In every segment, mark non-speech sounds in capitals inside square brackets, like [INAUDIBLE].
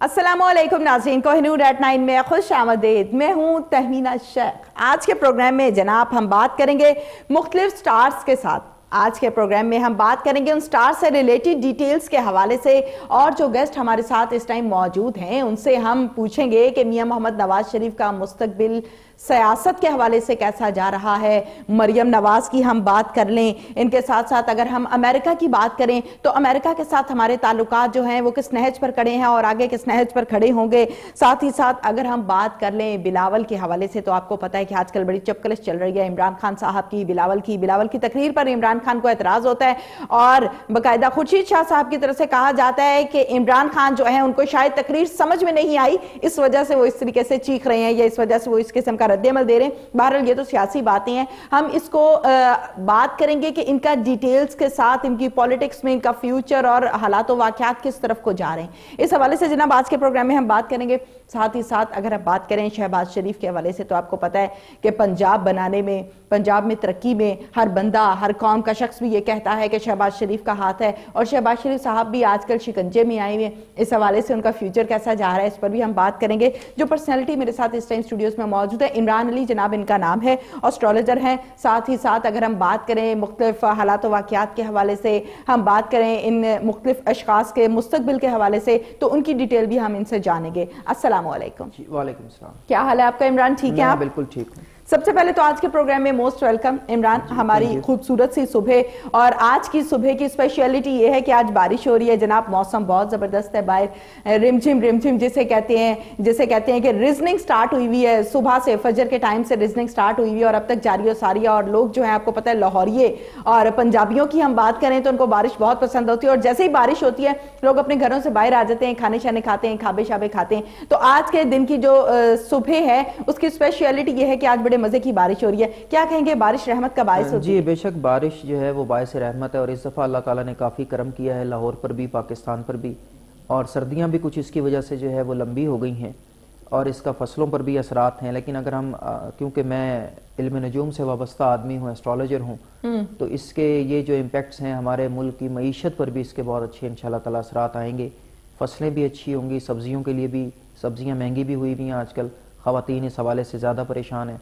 السلام علیکم، ناظرین، کوہنور ایٹ نائن میں خوش آمدید۔ میں ہوں تہمینہ شیخ۔ آج کے پروگرام میں جناب ہم بات کریں گے مختلف سٹارز کے ساتھ۔ آج کے پروگرام میں ہم بات کریں گے ان سٹار سے ریلیٹڈ ڈیٹیلز کے حوالے سے۔ اور جو گیسٹ ہمارے ساتھ اس ٹائم موجود ہیں، ان سے ہم پوچھیں گے کہ میاں محمد نواز شریف کا مستقبل سیاست کے حوالے سے کیسا جا رہا ہے؟ مریم نواز کی ہم بات کر لیں۔ ان کے ساتھ ساتھ اگر ہم امریکہ کی بات کریں تو امریکہ کے ساتھ ہمارے تعلقات جو ہیں وہ کس نہج پر کھڑے ہیں اور آگے کس نہج پر کھڑے ہوں گے؟ ساتھ ہی ساتھ اگر ہم بات کر لیں بلاول کے حوالے سے تو آپ کو پتہ ہے کہ آج کل بڑی چپکلش چل رہی ہے۔ عمران خان صاحب کی بلاول کی بلاول کی تقریر پر عمران خان کو اعتراض ہوتا ہے اور باقاعدہ خورشید شاہ صاحب کی طرف سے کہا جاتا ہے کہ عمران خان جو ہے ان کو شاید تقریر سمجھ میں نہیں آئی، اس وجہ سے وہ اس طریقے سے چیخ رہے ہیں یا اس وجہ سے وہ اس قسم کا رد عمل دے رہے ہیں۔ بہرحال یہ تو سیاسی باتیں ہیں۔ ہم اس کو بات کریں گے کہ ان کا ڈیٹیلز کے ساتھ، ان کی پولیٹکس میں ان کا فیوچر اور حالات و واقعات کس طرف کو جا رہے ہیں۔ اس حوالے سے جناب آج کے پروگرام میں ہم بات کریں گے۔ ساتھ ہی ساتھ اگر آپ بات کریں شہباز شریف کے حوالے سے تو آپ کو پتہ ہے کہ پنجاب بنانے میں، پنجاب میں ترقی میں ہر بندہ، ہر قوم کا شخص بھی یہ کہتا ہے کہ شہباز شریف کا ہاتھ ہے اور شہباز شریف صاحب بھی آج کل شکنجے میں آئے ہوئے اس حوالے سے ان کا فیوچر کیسا جا رہا ہے اس پر بھی ہم بات کریں گے۔ جو پرسنالٹی میرے ساتھ اس ٹائم اسٹوڈیوز میں موجود ہے، عمران علی جناب ان کا نام ہے اسٹرالوجر ہیں۔ ساتھ ہی ساتھ اگر ہم بات کریں مختلف حالات و واقعات کے حوالے سے ہم بات کریں ان مختلف اشخاص کے مستقبل کے حوالے سے تو ان کی ڈیٹیل بھی ہم ان سے جانیں گے۔ السلام علیکم۔ جی، وعلیکم السلام۔ کیا حال ہے آپ کا؟ عمران ٹھیک ہے بالکل ٹھیک ہوں۔ سب سے پہلے تو آج کے پروگرام میں موسٹ ویلکم عمران ہماری خوبصورت سی صبح اور آج کی صبح کی اسپیشیلٹی یہ ہے کہ آج بارش ہو رہی ہے۔ جناب موسم بہت زبردست ہے۔ باہر رمجھم رمجھم جسے کہتے ہیں جسے کہتے ہیں کہ ریزننگ سٹارٹ ہوئی ہوئی ہے۔ صبح سے فجر کے ٹائم سے ریزننگ سٹارٹ ہوئی ہوئی ہے اور اب تک جاری و ساری ہے۔ اور لوگ جو ہیں آپ کو پتہ ہے لاہوریے اور پنجابیوں کی ہم بات کریں تو ان کو بارش بہت پسند ہوتی ہے۔ اور جیسے ہی بارش ہوتی ہے لوگ اپنے گھروں سے باہر آ جاتے ہیں کھانے شانے کھاتے ہیں کھابے شابے کھاتے ہیں۔ تو آج کے دن کی جو صبح ہے اس کی اسپیشیلٹی یہ ہے کہ آج بڑے مزے کی بارش ہو رہی ہے۔ کیا کہیں گے بارش رحمت کا باعث ہوتی جی ہے؟ بے شک بارش جو ہے وہ باعث رحمت ہے اور اس دفعہ اللہ تعالیٰ نے کافی کرم کیا ہے لاہور پر بھی پاکستان پر بھی۔ اور سردیاں بھی کچھ اس کی وجہ سے جو ہے وہ لمبی ہو گئی ہیں اور اس کا فصلوں پر بھی اثرات ہیں۔ لیکن اگر ہم کیونکہ میں علم نجوم سے وابستہ آدمی ہوں اسٹرالوجر ہوں تو اس کے یہ جو امپیکٹس ہیں ہمارے ملک کی معیشت پر بھی اس کے بہت اچھے انشاءاللہ تعالیٰ اثرات آئیں گے۔ فصلیں بھی اچھی ہوں گی سبزیوں کے لیے بھی سبزیاں مہنگی بھی ہوئی ہوئی ہیں آج کل۔ خواتین اس حوالے سے زیادہ پریشان ہیں۔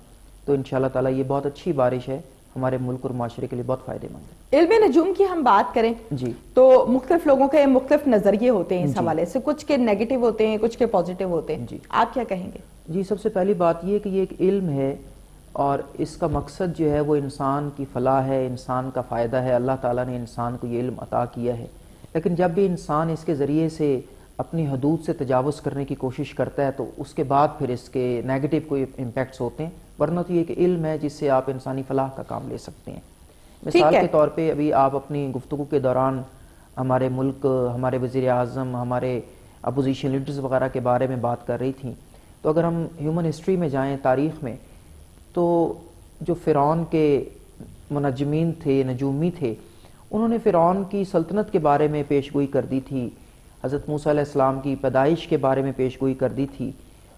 تو انشاءاللہ تعالیٰ یہ بہت اچھی بارش ہے ہمارے ملک اور معاشرے کے لیے بہت فائدے مند ہے۔ علم نجوم کی ہم بات کریں جی۔ تو مختلف لوگوں کے مختلف نظریے ہوتے ہیں اس حوالے سے۔ کچھ کے نیگیٹو ہوتے ہیں کچھ کے پوزیٹیو ہوتے ہیں۔ جی۔ آپ کیا کہیں گے؟ جی سب سے پہلی بات یہ کہ یہ ایک علم ہے اور اس کا مقصد جو ہے وہ انسان کی فلاح ہے انسان کا فائدہ ہے۔ اللہ تعالیٰ نے انسان کو یہ علم عطا کیا ہے۔ لیکن جب بھی انسان اس کے ذریعے سے اپنی حدود سے تجاوز کرنے کی کوشش کرتا ہے تو اس کے بعد پھر اس کے نیگیٹو کوئی امپیکٹس ہوتے ہیں۔ ورنہ تو یہ ایک علم ہے جس سے آپ انسانی فلاح کا کام لے سکتے ہیں۔ مثال کے طور پہ ابھی آپ اپنی گفتگو کے دوران ہمارے ملک ہمارے وزیر اعظم ہمارے اپوزیشن لیڈرز وغیرہ کے بارے میں بات کر رہی تھیں۔ تو اگر ہم ہیومن ہسٹری میں جائیں تاریخ میں تو جو فرعون کے منجمین تھے نجومی تھے انہوں نے فرعون کی سلطنت کے بارے میں پیشگوئی کر دی تھی۔ حضرت موسیٰ علیہ السلام کی پیدائش کے بارے میں پیشگوئی کر دی تھی۔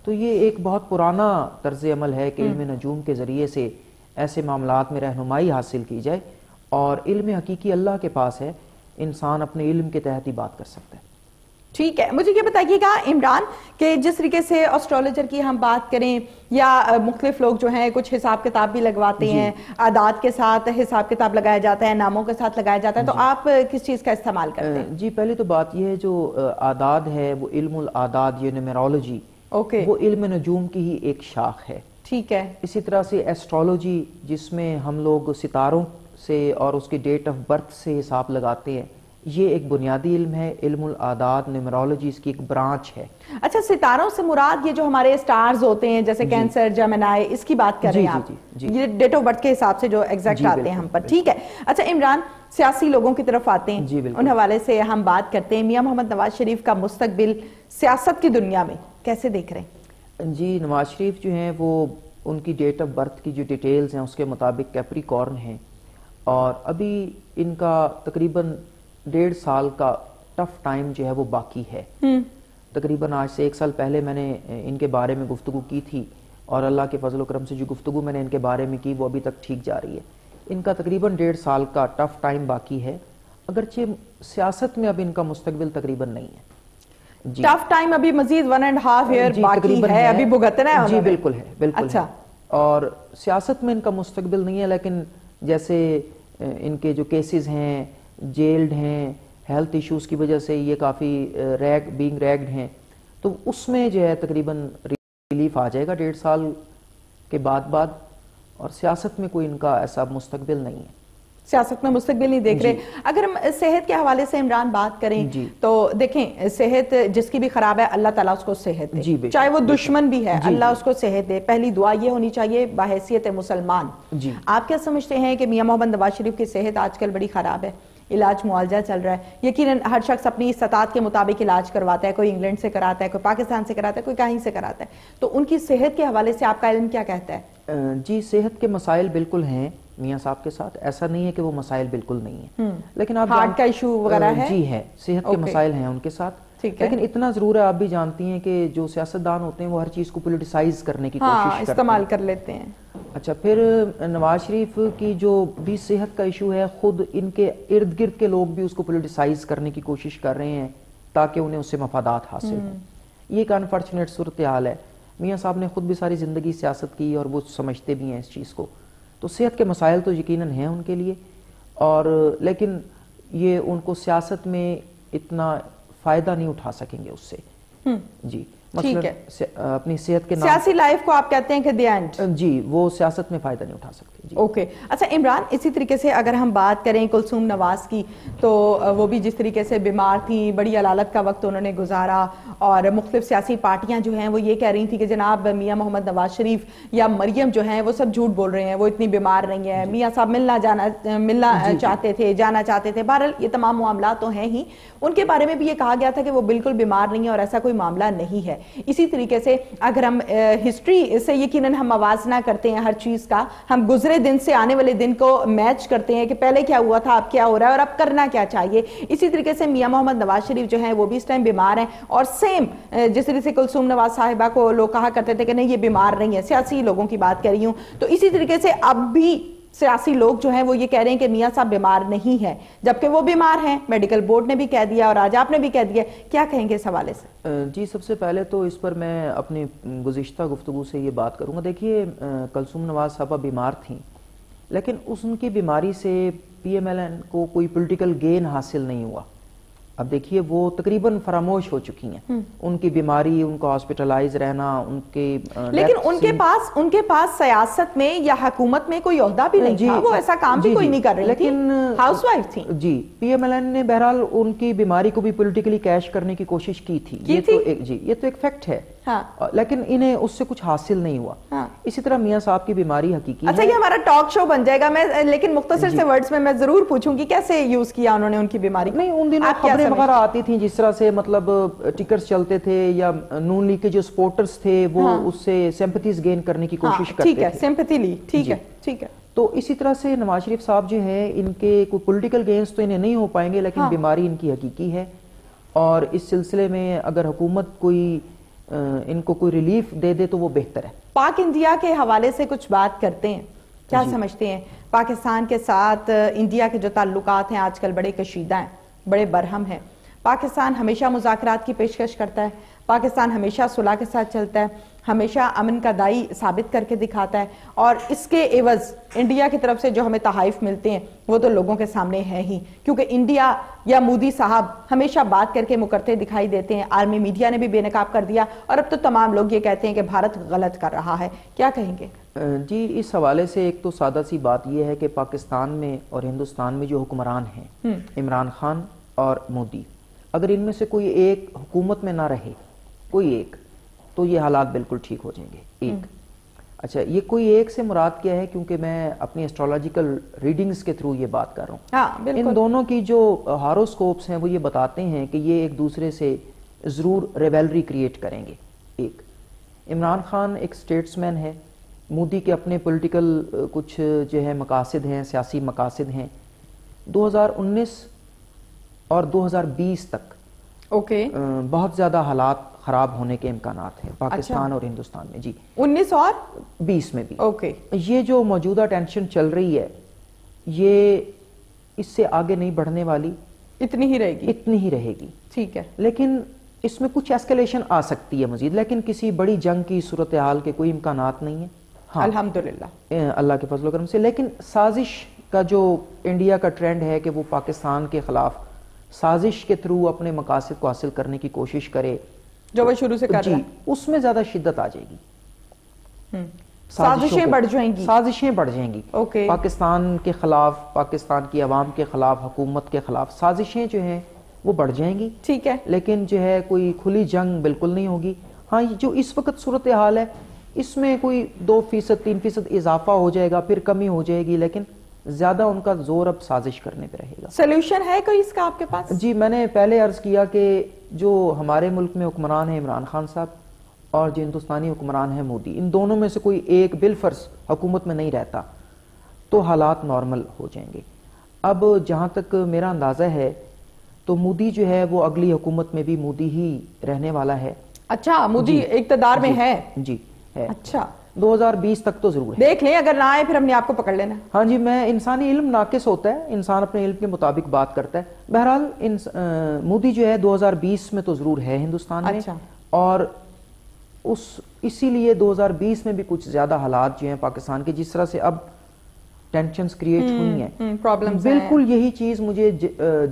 تو یہ ایک بہت پرانا طرز عمل ہے کہ علم نجوم کے ذریعے سے ایسے معاملات میں رہنمائی حاصل کی جائے اور علم حقیقی اللہ کے پاس ہے انسان اپنے علم کے تحت ہی بات کر سکتا ہے۔ ٹھیک ہے مجھے یہ بتائیے گا عمران کہ جس طریقے سے اسٹرالوجر کی ہم بات کریں یا مختلف لوگ جو ہیں کچھ حساب کتاب بھی لگواتے ہیں عادات کے ساتھ حساب کتاب لگایا جاتا ہے ناموں کے ساتھ لگایا جاتا ہے تو آپ کس چیز کا استعمال کرتے ہیں؟ جی پہلے تو بات یہ ہے جو عادات ہے وہ علم العادات یہ نمیرولوجی اوکے وہ علم نجوم کی ہی ایک شاخ ہے۔ ٹھیک ہے۔ اسی طرح سے ایسٹرولوجی جس میں ہم لوگ ستاروں سے اور اس کی ڈیٹ آف برتھ سے حساب لگاتے ہیں یہ ایک بنیادی علم ہے۔ علم العادات نمرولوجی اس کی ایک برانچ ہے۔ اچھا ستاروں سے مراد یہ جو ہمارے سٹارز ہوتے ہیں جیسے کینسر جمنائی اس کی بات کر رہے ہیں آپ۔ یہ ڈیٹ آف برتھ کے حساب سے جو ایگزیکٹ آتے ہیں ہم پر۔ ٹھیک ہے۔ اچھا عمران سیاسی لوگوں کی طرف آتے ہیں۔ ان حوالے سے ہم بات کرتے ہیں۔ میاں محمد نواز شریف کا مستقبل سیاست کی دنیا میں۔ کیسے دیکھ رہے ہیں؟ جی نواز شریف جو ہیں وہ ان کی ڈیٹ آف برتھ کی جو ڈیٹیلز ہیں اس کے مطابق کیپری کورن ہیں۔ اور ابھی ان کا تقریباً ڈیڑھ سال کا ٹف ٹائم جو ہے وہ باقی ہے۔ تقریباً آج سے ایک سال پہلے میں نے ان کے بارے میں گفتگو کی تھی۔ اور اللہ کے فضل و کرم سے جو گفتگو میں نے ان کے بارے میں کی وہ ابھی تک ٹھیک جا رہی ہے۔ ان کا تقریباً ڈیڑھ سال کا ٹف ٹائم باقی ہے۔ اگرچہ سیاست میں اب ان کا مستقبل تقریباً نہیں ہے۔ ٹف ٹائم ابھی مزید ون اینڈ ہاف ایئر جی باقی ہے ابھی بھگتنا ہے جی بالکل ہے بالکل اچھا۔ اور سیاست میں ان کا مستقبل نہیں ہے لیکن جیسے ان کے جو کیسز ہیں جیلڈ ہیں ہیلتھ ایشوز کی وجہ سے یہ کافی ریگ بینگ ریگڈ ہیں۔ تو اس میں جو ہے تقریباً ریلیف آ جائے گا ڈیڑھ سال کے بعد بعد۔ اور سیاست میں کوئی ان کا ایسا مستقبل نہیں ہے۔ سیاست میں مستقبل نہیں دیکھ جی۔ رہے اگر ہم صحت کے حوالے سے عمران بات کریں جی۔ تو دیکھیں صحت جس کی بھی خراب ہے اللہ تعالیٰ اس کو صحت جی، دے بے چاہے وہ دشمن بھی ہے جی، اللہ جی۔ اس کو صحت دے۔ پہلی دعا یہ ہونی چاہیے بحیثیت مسلمان۔ جی۔ آپ کیا سمجھتے ہیں کہ میاں محمد نواز شریف کی صحت آج کل بڑی خراب ہے؟ علاج معالجہ چل رہا ہے۔ یقیناً ہر شخص اپنی استطاعت کے مطابق علاج کرواتا ہے کوئی انگلینڈ سے کراتا ہے کوئی پاکستان سے کراتا ہے کوئی کہیں سے کراتا ہے۔ تو ان کی صحت کے حوالے سے آپ کا علم کیا کہتا ہے؟ جی صحت کے مسائل بالکل ہیں۔ میاں صاحب کے ساتھ ایسا نہیں ہے کہ وہ مسائل بالکل نہیں ہیں۔ لیکن آپ کا ایشو وغیرہ ہے؟ جی ہے صحت کے۔ مسائل ہیں ان کے ساتھ۔ لیکن اتنا ضرور ہے آپ بھی جانتی ہیں کہ جو سیاستدان ہوتے ہیں وہ ہر چیز کو پولیٹیسائز کرنے کی ہاں کوشش کرتے استعمال کر لیتے ہیں۔ اچھا پھر نواز شریف کی جو بھی صحت کا ایشو ہے خود ان کے ارد گرد کے لوگ بھی اس کو پولیٹیسائز کرنے کی کوشش کر رہے ہیں تاکہ انہیں اس سے مفادات حاصل ہوں۔ یہ ایک انفارچونیٹ صورتحال ہے۔ میاں صاحب نے خود بھی ساری زندگی سیاست کی اور وہ سمجھتے بھی ہیں اس چیز کو۔ تو صحت کے مسائل تو یقیناً ہیں ان کے لیے اور لیکن یہ ان کو سیاست میں اتنا فائدہ نہیں اٹھا سکیں گے اس سے۔ جی مثلا ہے۔ اپنی صحت کے سیاسی لائف کو آپ کہتے ہیں کہ دی اینڈ۔ جی وہ سیاست میں فائدہ نہیں اٹھا سکتے۔ اوکے اچھا عمران اسی طریقے سے اگر ہم بات کریں کلثوم نواز کی تو وہ بھی جس طریقے سے بیمار تھیں بڑی علالت کا وقت انہوں نے گزارا اور مختلف سیاسی پارٹیاں جو ہیں وہ یہ کہہ رہی تھیں کہ جناب میاں محمد نواز شریف یا مریم جو ہیں وہ سب جھوٹ بول رہے ہیں وہ اتنی بیمار نہیں ہے میاں صاحب ملنا جانا ملنا چاہتے تھے جانا چاہتے تھے۔ بہرحال یہ تمام معاملات تو ہیں ہی۔ ان کے بارے میں بھی یہ کہا گیا تھا کہ وہ بالکل بیمار نہیں ہے اور ایسا کوئی معاملہ نہیں ہے۔ اسی طریقے سے اگر ہم ہسٹری سے یقیناً ہم موازنہ کرتے ہیں ہر چیز کا ہم دوسرے دن سے آنے والے دن کو میچ کرتے ہیں کہ پہلے کیا ہوا تھا، اب کیا ہو رہا ہے اور اب کرنا کیا چاہیے؟ اسی طریقے سے میاں محمد نواز شریف جو ہیں وہ بھی اس ٹائم بیمار ہیں اور سیم جس طریقے سے کلثوم نواز صاحبہ کو لوگ کہا کرتے تھے کہ نہیں، یہ بیمار نہیں ہے، سیاسی لوگوں کی بات کر رہی ہوں۔ تو اسی طریقے سے اب بھی سیاسی لوگ جو ہیں وہ یہ کہہ رہے ہیں کہ میاں صاحب بیمار نہیں ہے جبکہ وہ بیمار ہیں، میڈیکل بورڈ نے بھی کہہ دیا اور آج آپ نے بھی کہہ دیا۔ کیا کہیں گے اس حوالے سے؟ جی سب سے پہلے تو اس پر میں اپنی گزشتہ گفتگو سے یہ بات کروں گا۔ دیکھیے کلثوم نواز صاحبہ بیمار تھیں، لیکن اس ان کی بیماری سے پی ایم ایل این کو کوئی پولیٹیکل گین حاصل نہیں ہوا۔ اب دیکھیے وہ تقریباً فراموش ہو چکی ہیں۔ ان کی بیماری ان کو ہاسپٹلائز رہنا ان کے لیکن ان کے پاس ان کے پاس سیاست میں یا حکومت میں کوئی عہدہ بھی نہیں تھا۔ وہ ایسا کام بھی کوئی نہیں کر رہی تھی۔ ہاؤس وائف تھی۔ جی پی ایم ایل این نے بہرحال ان کی بیماری کو بھی پولیٹیکلی کیش کرنے کی کوشش کی تھی۔ یہ تو ایک جی یہ تو ایک فیکٹ ہے۔ لیکن انہیں اس سے کچھ حاصل نہیں ہوا۔ اسی طرح میاں صاحب کی بیماری حقیقی اچھا یہ ہمارا ٹاک شو بن جائے گا۔ میں لیکن مختصر سے ورڈز میں میں ضرور پوچھوں گی کیسے یوز کیا انہوں نے ان کی بیماری۔ نہیں ان دنوں خبریں وغیرہ آتی تھیں جس طرح سے مطلب ٹکرز چلتے تھے یا نون لیگ کے جو سپورٹرز تھے وہ اس سے سیمپتیز گین کرنے کی کوشش کرتے تھے۔ ٹھیک ہے سیمپتی لی۔ ٹھیک ہے ٹھیک ہے۔ تو اسی طرح سے نواز شریف صاحب جو ہیں ان کے کوئی پولیٹیکل گینز تو انہیں نہیں ہو پائیں گے لیکن بیماری ان کی حقیقی ہے۔ اور اس سلسلے میں اگر حکومت کوئی ان کو کوئی ریلیف دے دے تو وہ بہتر ہے۔ پاک انڈیا کے حوالے سے کچھ بات کرتے ہیں۔ کیا سمجھتے ہیں؟ پاکستان کے ساتھ انڈیا کے جو تعلقات ہیں آج کل بڑے کشیدہ ہیں بڑے برہم ہیں۔ پاکستان ہمیشہ مذاکرات کی پیشکش کرتا ہے۔ پاکستان ہمیشہ صلح کے ساتھ چلتا ہے ہمیشہ امن کا دائی ثابت کر کے دکھاتا ہے اور اس کے عوض انڈیا کی طرف سے جو ہمیں تحائف ملتے ہیں وہ تو لوگوں کے سامنے ہیں ہی۔ کیونکہ انڈیا یا مودی صاحب ہمیشہ بات کر کے مکرتے دکھائی دیتے ہیں۔ عالمی میڈیا نے بھی بے نقاب کر دیا اور اب تو تمام لوگ یہ کہتے ہیں کہ بھارت غلط کر رہا ہے۔ کیا کہیں گے؟ جی اس حوالے سے ایک تو سادہ سی بات یہ ہے کہ پاکستان میں اور ہندوستان میں جو حکمران ہیں عمران خان اور مودی اگر ان میں سے کوئی ایک حکومت میں نہ رہے کوئی ایک تو یہ حالات بالکل ٹھیک ہو جائیں گے۔ ایک۔ اچھا یہ کوئی ایک سے مراد کیا ہے؟ کیونکہ میں اپنی اسٹرالوجیکل ریڈنگز کے تھرو یہ بات کر رہا ہوں۔ ان دونوں کی جو ہاروسکوپس ہیں وہ یہ بتاتے ہیں کہ یہ ایک دوسرے سے ضرور ریویلری کریٹ کریں گے۔ ایک۔ عمران خان ایک سٹیٹس مین ہے۔ مودی کے اپنے پولیٹیکل کچھ جو ہے مقاصد ہیں سیاسی مقاصد ہیں۔ دو ہزار انیس اور دو ہزار بیس تک اوکے۔ بہت زیادہ حالات خراب ہونے کے امکانات ہیں پاکستان اور ہندوستان میں۔ جی۔ انیس اور؟ بیس میں بھی۔ اوکے۔ یہ جو موجودہ ٹینشن چل رہی ہے یہ اس سے آگے نہیں بڑھنے والی۔ اتنی ہی رہے گی۔ اتنی ہی رہے گی۔ ٹھیک ہے۔ لیکن اس میں کچھ ایسکلیشن آ سکتی ہے مزید لیکن کسی بڑی جنگ کی صورتحال کے کوئی امکانات نہیں ہیں۔ ہاں۔ الحمدللہ۔ اللہ کے فضل و کرم سے۔ لیکن سازش کا جو انڈیا کا ٹرینڈ ہے کہ وہ پاکستان کے خلاف سازش کے تھرو اپنے مقاصد کو حاصل کرنے کی کوشش کرے جو وہ شروع سے کر جی رہا ہے۔ اس میں زیادہ شدت آ جائے گی۔ سازشیں بڑھ جائیں گی۔ سازشیں بڑھ جائیں گی۔ پاکستان کے خلاف پاکستان کی عوام کے خلاف حکومت کے خلاف سازشیں جو ہیں وہ بڑھ جائیں گی۔ ٹھیک ہے۔ لیکن جو ہے کوئی کھلی جنگ بالکل نہیں ہوگی۔ ہاں جو اس وقت صورتحال ہے اس میں کوئی دو فیصد تین فیصد اضافہ ہو جائے گا پھر کمی ہو جائے گی لیکن زیادہ ان کا زور اب سازش کرنے پہ رہے گا۔ سولوشن ہے کوئی اس کا آپ کے پاس؟ جی میں نے پہلے عرض کیا کہ جو ہمارے ملک میں حکمران ہیں عمران خان صاحب اور جو ہندوستانی حکمران ہیں مودی ان دونوں میں سے کوئی ایک بالفرض حکومت میں نہیں رہتا تو حالات نارمل ہو جائیں گے۔ اب جہاں تک میرا اندازہ ہے تو مودی جو ہے وہ اگلی حکومت میں بھی مودی ہی رہنے والا ہے۔ اچھا مودی اقتدار میں ہے۔ جی ہے۔ اچھا۔ دو ہزار بیس تک تو ضرور ہے۔ دیکھ لیں اگر نہ آئے پھر ہم نے آپ کو پکڑ لینا۔ ہاں جی میں انسانی علم ناقص ہوتا ہے انسان اپنے علم کے مطابق بات کرتا ہے۔ بہرحال مودی جو ہے دو ہزار بیس میں تو ضرور ہے ہندوستان میں۔ اچھا۔ اور اس اسی لیے دو ہزار بیس میں بھی کچھ زیادہ حالات جو ہیں پاکستان کے جس طرح سے اب ٹینشنز کریٹ ہوئی ہیں۔ بالکل یہی چیز مجھے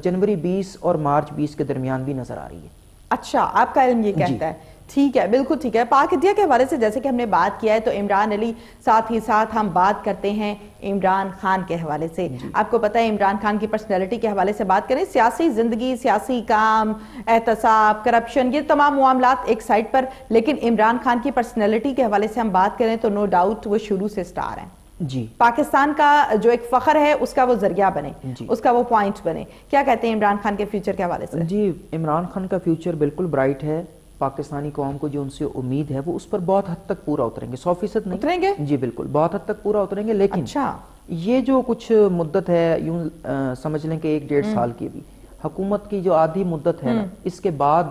جنوری بیس اور مارچ بیس کے درمیان بھی نظر آ رہی ہے۔ اچھا آپ کا علم یہ جی۔ کہتا ہے۔ ٹھیک ہے بالکل ٹھیک ہے۔ پاک انڈیا کے حوالے سے جیسے کہ ہم نے بات کیا ہے تو عمران علی ساتھ ہی ساتھ ہم بات کرتے ہیں عمران خان کے حوالے سے۔ جی۔ آپ کو پتہ ہے عمران خان کی پرسنالٹی کے حوالے سے بات کریں سیاسی زندگی سیاسی کام احتساب کرپشن یہ تمام معاملات ایک سائٹ پر لیکن عمران خان کی پرسنالٹی کے حوالے سے ہم بات کریں تو نو ڈاؤٹ وہ شروع سے سٹار ہیں۔ جی۔ پاکستان کا جو ایک فخر ہے اس کا وہ ذریعہ بنے جی۔ اس کا وہ پوائنٹ بنے۔ کیا کہتے ہیں عمران خان کے فیوچر کے حوالے سے؟ جی عمران خان کا فیوچر بالکل برائٹ ہے۔ پاکستانی قوم کو جو ان سے امید ہے وہ اس پر بہت حد تک پورا اتریں گے۔ سو فیصد نہیں۔ اتریں گے؟ جی بالکل۔ بہت حد تک پورا اتریں گے لیکن اچھا۔ یہ جو کچھ مدت ہے یوں سمجھ لیں کہ ایک ڈیڑھ سال کی بھی۔ حکومت کی جو آدھی مدت ہے نا اس کے بعد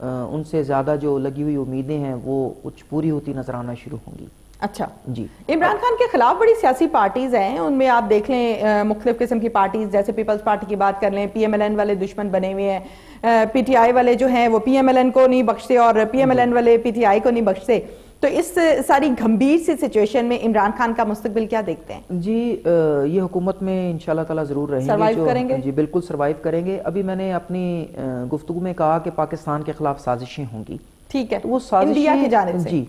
ان سے زیادہ جو لگی ہوئی امیدیں ہیں وہ کچھ پوری ہوتی نظر آنا شروع ہوں گی۔ اچھا۔ جی۔ عمران خان کے خلاف بڑی سیاسی پارٹیز ہیں ان میں آپ دیکھ لیں مختلف قسم کی پارٹیز جیسے پیپلز پارٹی کی بات کر لیں پی ایم ایل این والے دشمن بنے ہوئے ہیں۔ پی ٹی آئی والے جو ہیں وہ پی ایم ایل این کو نہیں بخشتے اور پی ایم ایل این والے پی ٹی آئی کو نہیں بخشتے۔ تو اس ساری گھمبیر سی سچویشن میں عمران خان کا مستقبل کیا دیکھتے ہیں؟ جی یہ حکومت میں انشاءاللہ تعالی ضرور رہیں گے جو- کریں گے؟ جی بالکل سروائیو کریں گے۔ ابھی میں نے اپنی گفتگو میں کہا کہ پاکستان کے خلاف سازشیں ہوں گی۔ ٹھیک ہے۔ وہ سازشیں انڈیا کی جانب سے۔ جی۔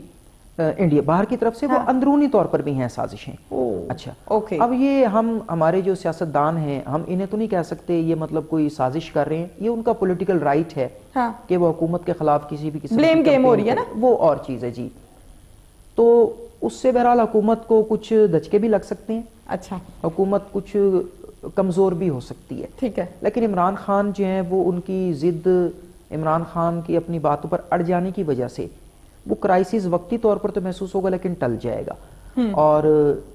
انڈیا باہر کی طرف سے وہ ہاں۔ اندرونی طور پر بھی ہیں سازشیں۔ اچھا۔ اوکے اب یہ ہم ہمارے جو سیاستدان ہیں ہم انہیں تو نہیں کہہ سکتے یہ مطلب کوئی سازش کر رہے ہیں۔ یہ ان کا پولیٹیکل رائٹ ہے ہاں۔ کہ وہ حکومت کے خلاف کسی بھی قسم Blame کی game ہو رہی ہے کریں۔ وہ اور چیز ہے جی۔ تو اس سے بہرحال حکومت کو کچھ دھچکے بھی لگ سکتے ہیں۔ اچھا۔ حکومت کچھ کمزور بھی ہو سکتی ہے۔ ٹھیک ہے۔ لیکن عمران خان جو ہیں وہ ان کی ضد عمران خان کی اپنی باتوں پر اڑ جانے کی وجہ سے وہ کرائسس وقتی طور پر تو محسوس ہوگا لیکن ٹل جائے گا۔ اور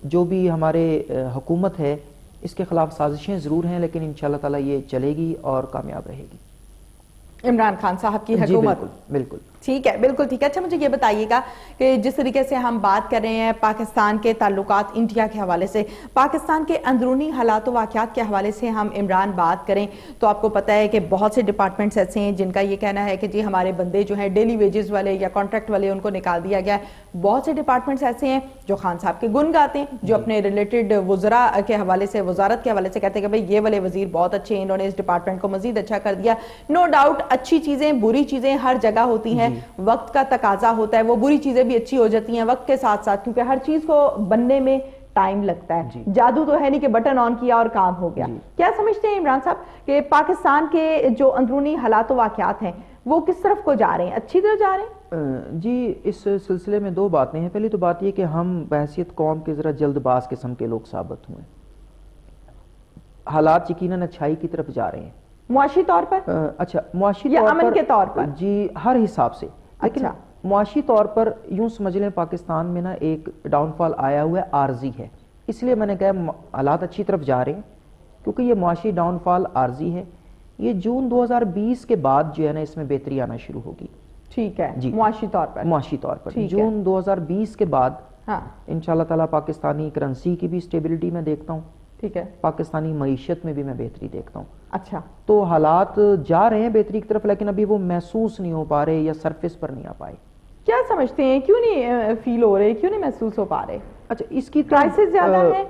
جو بھی ہمارے حکومت ہے اس کے خلاف سازشیں ضرور ہیں لیکن انشاءاللہ تعالی یہ چلے گی اور کامیاب رہے گی۔ عمران خان صاحب کی جی حکومت۔ بالکل ٹھیک ہے بالکل ٹھیک ہے۔ اچھا مجھے یہ بتائیے گا کہ جس طریقے سے ہم بات کر رہے ہیں پاکستان کے تعلقات انڈیا کے حوالے سے پاکستان کے اندرونی حالات و واقعات کے حوالے سے ہم عمران بات کریں تو آپ کو پتہ ہے کہ بہت سے ڈپارٹمنٹس ایسے ہیں جن کا یہ کہنا ہے کہ جی ہمارے بندے جو ہیں ڈیلی ویجز والے یا کانٹریکٹ والے ان کو نکال دیا گیا ہے۔ بہت سے ڈپارٹمنٹس ایسے ہیں جو خان صاحب کے گن گاتے ہیں جو اپنے ریلیٹڈ وزراء کے حوالے سے وزارت کے حوالے سے کہتے ہیں کہ بھئی یہ والے وزیر بہت اچھے ہیں انہوں نے اس ڈپارٹمنٹ کو مزید اچھا کر دیا۔ نو ڈاؤٹ اچھی چیزیں بری چیزیں ہر جگہ ہوتی ہیں۔ وقت کا تقاضا ہوتا ہے وہ بری چیزیں بھی اچھی ہو جاتی ہیں وقت کے ساتھ ساتھ کیونکہ ہر چیز کو بننے میں ٹائم لگتا ہے۔ جی۔ جادو تو ہے نہیں کہ بٹن آن کیا اور کام ہو گیا۔ جی۔ کیا سمجھتے ہیں عمران صاحب کہ پاکستان کے جو اندرونی حالات و واقعات ہیں وہ کس طرف کو جا رہے ہیں؟ اچھی طرف جا رہے ہیں؟ جی اس سلسلے میں دو باتیں ہیں۔ پہلی تو بات یہ کہ ہم بحثیت قوم کے ذرا جلد باز قسم کے لوگ ثابت ہوئے۔ حالات یقیناً اچھائی کی طرف جا رہے ہیں۔ معاشی طور پر؟ اچھا معاشی یا طور امن پر کے طور پر؟ جی ہر حساب سے۔ لیکن اچھا۔ معاشی طور پر یوں سمجھ لیں پاکستان میں نا ایک ڈاؤن فال آیا ہوا ہے عارضی ہے۔ اس لیے میں نے کہا حالات اچھی طرف جا رہے ہیں کیونکہ یہ معاشی ڈاؤن فال عارضی ہے۔ یہ جون دو ہزار بیس کے بعد جو ہے نا اس میں بہتری آنا شروع ہوگی۔ ٹھیک ہے جی۔ معاشی طور پر۔ معاشی طور پر۔ جون دو ہزار بیس کے بعد ہاں۔ انشاءاللہ تعالی پاکستانی کرنسی کی بھی سٹیبلٹی میں دیکھتا ہوں۔ ٹھیک ہے؟ پاکستانی معیشت میں بھی میں بہتری دیکھتا ہوں۔ اچھا۔ تو حالات جا رہے ہیں بہتری کی طرف لیکن ابھی وہ محسوس نہیں ہو پا رہے یا سرفس پر نہیں آ پائے۔ کیا سمجھتے ہیں؟ کیوں نہیں فیل ہو رہے؟ کیوں نہیں محسوس ہو پا رہے؟ اچھا اس کی کرائسس زیادہ ہے؟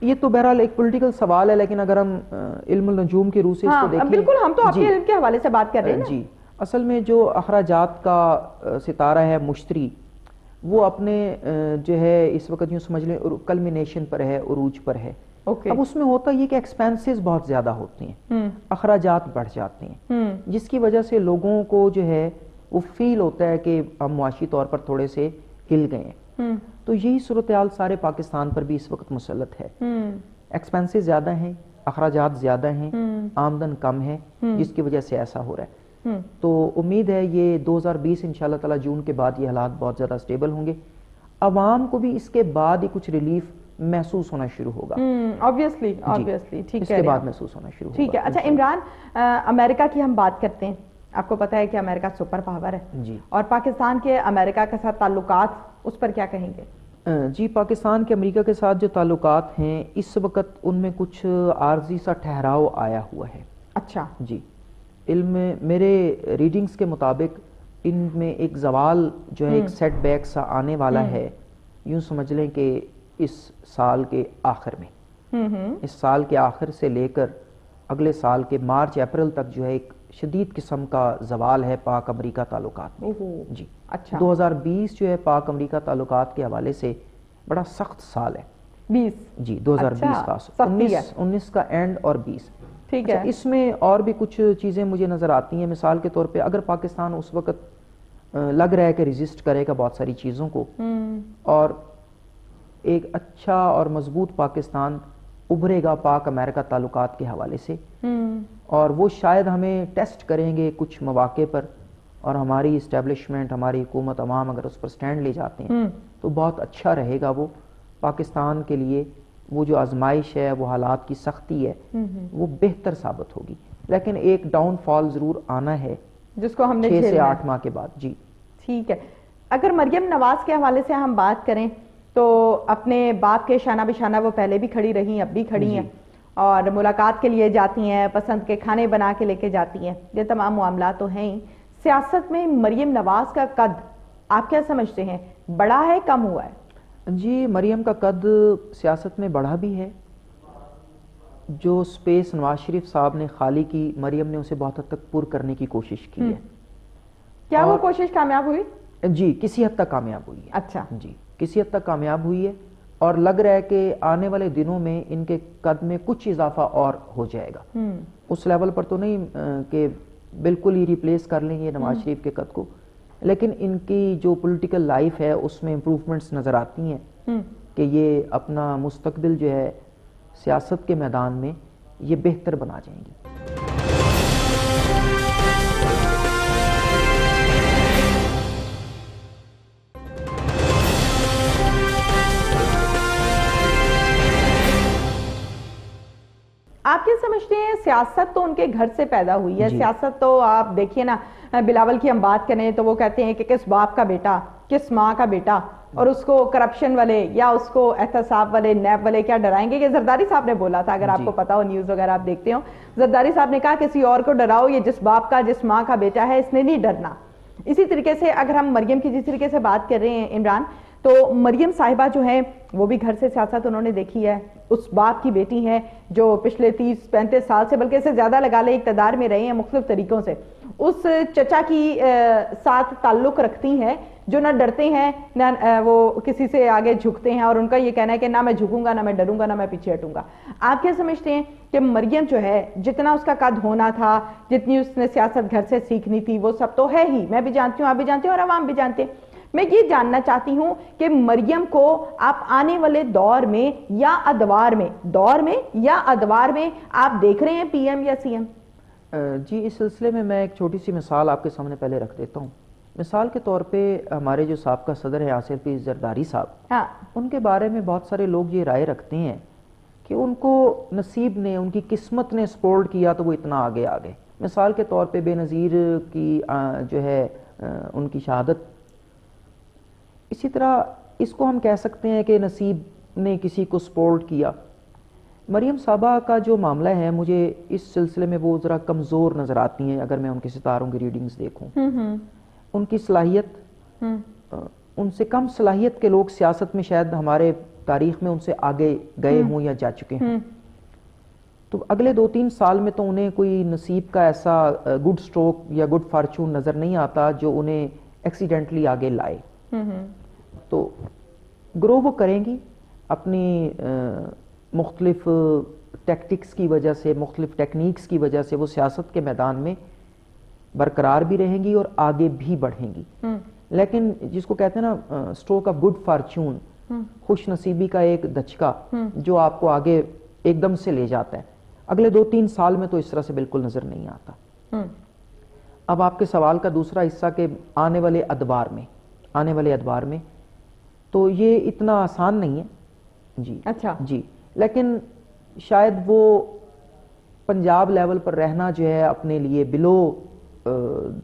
یہ تو بہرحال ایک پولیٹیکل سوال ہے لیکن اگر ہم علم النجوم کی روح سے اس کو ہاں دیکھیں۔ بالکل ہم تو آپ کے جی۔ علم کے حوالے سے بات کر رہے ہیں جی۔ اصل میں جو اخراجات کا ستارہ ہے مشتری وہ اپنے جو ہے اس وقت یوں سمجھ لیں کلمینیشن پر ہے عروج پر ہے۔ اب اس میں ہوتا یہ کہ ایکسپینسز بہت زیادہ ہوتی ہیں۔ اخراجات بڑھ جاتے ہیں۔ جس کی وجہ سے لوگوں کو جو ہے وہ فیل ہوتا ہے کہ ہم معاشی طور پر تھوڑے سے ہل گئے ہیں۔ تو یہی صورتحال سارے پاکستان پر بھی اس وقت مسلط ہے۔ ایکسپینسز زیادہ ہیں اخراجات زیادہ ہیں آمدن کم ہے جس کی وجہ سے ایسا ہو رہا ہے۔ تو امید ہے یہ دو ہزار بیس ان شاء اللہ تعالیٰ جون کے بعد یہ حالات بہت زیادہ سٹیبل ہوں گے۔ عوام کو بھی اس کے بعد ہی کچھ ریلیف محسوس ہونا شروع ہوگا۔ ٹھیک اس کے بعد محسوس ہونا شروع ہوگا۔ ٹھیک ہے۔ اچھا عمران امریکہ کی ہم بات کرتے ہیں۔ آپ کو پتا ہے کہ امریکہ سپر پاور ہے۔ جی۔ اور پاکستان کے امریکہ کے ساتھ تعلقات اس پر کیا کہیں گے؟ جی پاکستان کے امریکہ کے ساتھ جو تعلقات ہیں اس وقت ان میں کچھ عارضی سا ٹھہراؤ آیا ہوا ہے۔ اچھا۔ جی۔ علم میرے ریڈنگز کے مطابق ان میں ایک زوال جو ہے ایک سیٹ بیک سا آنے والا ہے۔ یوں سمجھ لیں کہ اس سال کے آخر میں۔ اس سال کے آخر سے لے کر اگلے سال کے مارچ اپریل تک جو ہے ایک شدید قسم کا زوال ہے پاک امریکہ تعلقات میں۔ جی۔ اچھا۔ دو ہزار بیس جو ہے پاک امریکہ تعلقات کے حوالے سے بڑا سخت سال ہے۔ بیس۔ جی دو ہزار بیس کا انیس کا اینڈ اور بیس۔ ٹھیک ہے۔ اس میں اور بھی کچھ چیزیں مجھے نظر آتی ہیں۔ مثال کے طور پہ اگر پاکستان اس وقت لگ رہا ہے کہ ریزسٹ کرے گا بہت ساری چیزوں کو اور ایک اچھا اور مضبوط پاکستان ابھرے گا پاک امریکہ تعلقات کے حوالے سے۔ اور وہ شاید ہمیں ٹیسٹ کریں گے کچھ مواقع پر اور ہماری اسٹیبلشمنٹ ہماری حکومت عوام اگر اس پر سٹینڈ لے جاتے ہیں تو بہت اچھا رہے گا وہ۔ پاکستان کے لیے وہ جو آزمائش ہے وہ حالات کی سختی ہے وہ بہتر ثابت ہوگی۔ لیکن ایک ڈاؤن فال ضرور آنا ہے۔ جس کو ہم نے چھ سے آٹھ ماہ کے بعد۔ جی۔ ٹھیک ہے۔ اگر مریم نواز کے حوالے سے ہم بات کریں تو اپنے باپ کے شانہ بشانہ وہ پہلے بھی کھڑی رہی اب بھی کھڑی جی۔ ہیں۔ اور ملاقات کے لیے جاتی ہیں پسند کے کھانے بنا کے لے کے جاتی ہیں۔ یہ تمام معاملات تو ہیں۔ ہی سیاست میں مریم نواز کا قد آپ کیا سمجھتے ہیں؟ بڑا ہے کم ہوا ہے؟ جی مریم کا قد سیاست میں بڑھا بھی ہے۔ جو سپیس نواز شریف صاحب نے خالی کی مریم نے اسے بہت حد تک پور کرنے کی کوشش کی ہے۔ کیا وہ کوشش کامیاب ہوئی؟ جی کسی حد تک کامیاب ہوئی ہے۔ اچھا۔ جی۔ کسی حد تک کامیاب ہوئی ہے اور لگ رہا ہے کہ آنے والے دنوں میں ان کے قد میں کچھ اضافہ اور ہو جائے گا۔ اس لیول پر تو نہیں کہ بالکل ہی ریپلیس کر لیں گے نواز شریف کے قد کو۔ لیکن ان کی جو پولیٹیکل لائف ہے اس میں امپروومنٹس نظر آتی ہیں۔ کہ یہ اپنا مستقبل جو ہے سیاست کے میدان میں یہ بہتر بنا جائیں گی۔ آپ کیا سمجھتے ہیں؟ سیاست تو ان کے گھر سے پیدا ہوئی ہے۔ جی۔ سیاست تو آپ دیکھیے نا بلاول کی ہم بات کریں تو وہ کہتے ہیں کہ کس باپ کا بیٹا کس ماں کا بیٹا اور اس کو کرپشن والے یا اس کو احتساب والے نیب والے کیا ڈرائیں گے؟ کہ زرداری صاحب نے بولا تھا اگر آپ جی۔ کو پتا ہو نیوز وغیرہ آپ دیکھتے ہو زرداری صاحب نے کہا کسی اور کو ڈراؤ یہ جس باپ کا جس ماں کا بیٹا ہے اس نے نہیں ڈرنا۔ اسی طریقے سے اگر ہم مریم کی جس طریقے سے بات کر رہے ہیں عمران تو مریم صاحبہ جو ہیں، وہ بھی گھر سے سیاست انہوں نے دیکھی ہے۔ اس باپ کی بیٹی ہیں جو پچھلے تیس، پینتیس سال سے، بلکہ اسے زیادہ لگا لے اقتدار میں رہے ہیں مختلف طریقوں سے۔ اس چچا کی ساتھ تعلق رکھتی ہیں جو نہ ڈرتے ہیں، نہ وہ کسی سے آگے جھکتے ہیں اور ان کا یہ کہنا ہے کہ نہ میں جھکوں گا، نہ میں ڈروں گا، نہ میں پیچھے ہٹوں گا۔ آپ کیا سمجھتے ہیں کہ مریم جو ہے، جتنا اس کا قد ہونا تھا، جتنی اس نے سیاست گھر سے سیکھنی تھی، وہ سب تو ہے ہی۔ میں بھی جانتی ہوں، آپ بھی جانتے ہیں اور عوام بھی جانتے ہیں۔ میں یہ جاننا چاہتی ہوں کہ مریم کو آپ آنے والے دور میں یا ادوار میں دور میں یا ادوار میں آپ دیکھ رہے ہیں پی ایم یا سی ایم؟ جی اس سلسلے میں میں ایک چھوٹی سی مثال آپ کے سامنے پہلے رکھ دیتا ہوں۔ مثال کے طور پہ ہمارے جو سابقہ صدر ہے آصر پی زرداری صاحب ہاں۔ ان کے بارے میں بہت سارے لوگ یہ رائے رکھتے ہیں کہ ان کو نصیب نے ان کی قسمت نے سپورٹ کیا تو وہ اتنا آگے آگے۔ مثال کے طور پہ بے نظیر کی جو ہے ان کی شہادت اسی طرح اس کو ہم کہہ سکتے ہیں کہ نصیب نے کسی کو سپورٹ کیا۔ مریم صاحبہ کا جو معاملہ ہے مجھے اس سلسلے میں وہ ذرا کمزور نظر آتی ہیں اگر میں ان کے ستاروں کی ریڈنگز دیکھوں۔ ان کی صلاحیت ان سے کم صلاحیت کے لوگ سیاست میں شاید ہمارے تاریخ میں ان سے آگے گئے ہوں یا جا چکے ہیں تو اگلے دو تین سال میں تو انہیں کوئی نصیب کا ایسا گڈ سٹروک یا گڈ فارچون نظر نہیں آتا جو انہیں ایکسیڈنٹلی آگے لائے۔ تو گرو وہ کریں گی اپنی مختلف ٹیکٹکس کی وجہ سے مختلف ٹیکنیکس کی وجہ سے وہ سیاست کے میدان میں برقرار بھی رہیں گی اور آگے بھی بڑھیں گی۔ لیکن جس کو کہتے ہیں نا سٹروک آف گڈ فارچون خوش نصیبی کا ایک دچکا جو آپ کو آگے ایک دم سے لے جاتا ہے۔ اگلے دو تین سال میں تو اس طرح سے بالکل نظر نہیں آتا۔ اب آپ کے سوال کا دوسرا حصہ کہ آنے والے ادبار میں آنے والے ادبار میں تو یہ اتنا آسان نہیں ہے۔ جی۔ اچھا۔ جی۔ لیکن شاید وہ پنجاب لیول پر رہنا جو ہے اپنے لیے بلو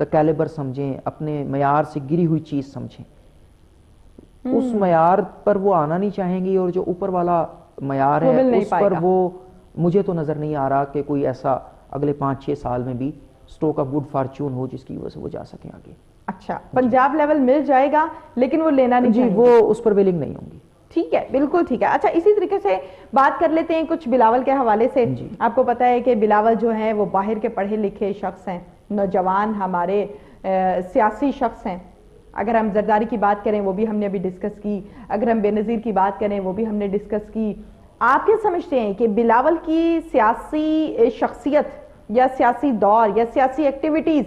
دا کیلیبر سمجھیں اپنے معیار سے گری ہوئی چیز سمجھیں۔ اس معیار پر وہ آنا نہیں چاہیں گی اور جو اوپر والا معیار ہے اس پر وہ مجھے تو نظر نہیں آ رہا کہ کوئی ایسا اگلے پانچ چھ سال میں بھی سٹوک آف گڈ فارچون ہو جس کی وجہ سے وہ جا سکیں آگے۔ اچھا پنجاب لیول مل جائے گا لیکن وہ لینا نہیں جی وہ اس پر ویلنگ نہیں ہوں گی۔ ٹھیک ہے بالکل ٹھیک ہے۔ اچھا اسی طریقے سے بات کر لیتے ہیں کچھ بلاول کے حوالے سے۔ جی۔ آپ کو پتا ہے کہ بلاول جو ہیں وہ باہر کے پڑھے لکھے شخص ہیں۔ نوجوان ہمارے سیاسی شخص ہیں۔ اگر ہم زرداری کی بات کریں وہ بھی ہم نے ابھی ڈسکس کی۔ اگر ہم بے نظیر کی بات کریں وہ بھی ہم نے ڈسکس کی۔ آپ کیا سمجھتے ہیں کہ بلاول کی سیاسی شخصیت یا سیاسی دور یا سیاسی activities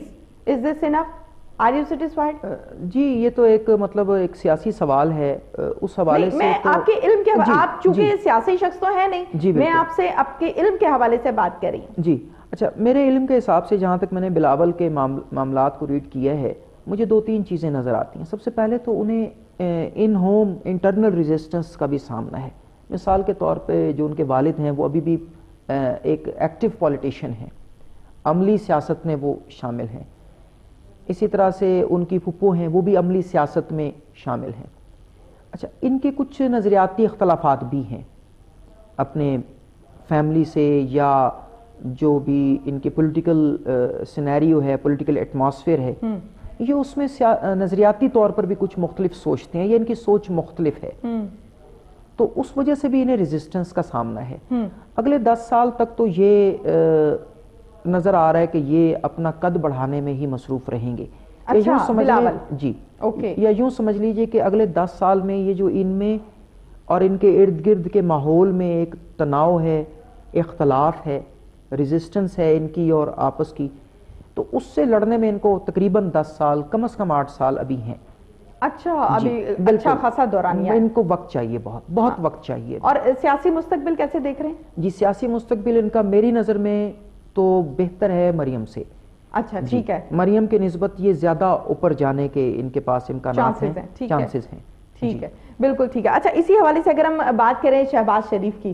is this enough are you satisfied جی یہ تو ایک مطلب ایک سیاسی سوال ہے۔ اس حوالے سے میں آپ کے علم کے جی، آپ چونکہ جی۔ سیاسی شخص تو ہے نہیں جی میں آپ سے آپ کے علم کے حوالے سے بات کر رہی ہوں۔ جی اچھا میرے علم کے حساب سے جہاں تک میں نے بلاول کے معاملات کو ریڈ کیا ہے مجھے دو تین چیزیں نظر آتی ہیں۔ سب سے پہلے تو انہیں ان ہوم انٹرنل ریزسٹنس کا بھی سامنا ہے۔ مثال کے طور پہ جو ان کے والد ہیں وہ ابھی بھی ایک ایکٹیو پولیٹیشین ہیں۔ عملی سیاست میں وہ شامل ہیں۔ اسی طرح سے ان کی پھپھو ہیں وہ بھی عملی سیاست میں شامل ہیں۔ اچھا ان کے کچھ نظریاتی اختلافات بھی ہیں۔ اپنے فیملی سے یا جو بھی ان کے پولیٹیکل سینیریو ہے پولیٹیکل ایٹماسفیئر ہے یہ اس میں نظریاتی طور پر بھی کچھ مختلف سوچتے ہیں یہ ان کی سوچ مختلف ہے۔ تو اس وجہ سے بھی انہیں ریزسٹنس کا سامنا ہے۔ اگلے دس سال تک تو یہ نظر آ رہا ہے کہ یہ اپنا قد بڑھانے میں ہی مصروف رہیں گے۔ اچھا، جی۔ یا یوں سمجھ لیجیے کہ اگلے دس سال میں یہ جو ان میں اور ان کے ارد گرد کے ماحول میں ایک تناؤ ہے اختلاف ہے ریزسٹنس ہے ان کی اور آپس کی تو اس سے لڑنے میں ان کو تقریباً دس سال کم از کم آٹھ سال ابھی ہیں۔ اچھا جی، ابھی اچھا خاصا دورانیہ ان کو وقت چاہیے بہت بہت ہاں۔ وقت چاہیے۔ اور سیاسی مستقبل کیسے دیکھ رہے ہیں؟ جی سیاسی مستقبل ان کا میری نظر میں تو بہتر ہے مریم سے۔ اچھا جی، ٹھیک ہے۔ مریم کے نسبت یہ زیادہ اوپر جانے کے ان کے پاس امکانات ہیں چانسز ہیں۔ ٹھیک جی۔ ہے بالکل ٹھیک ہے۔ اچھا اسی حوالے سے اگر ہم بات کریں شہباز شریف کی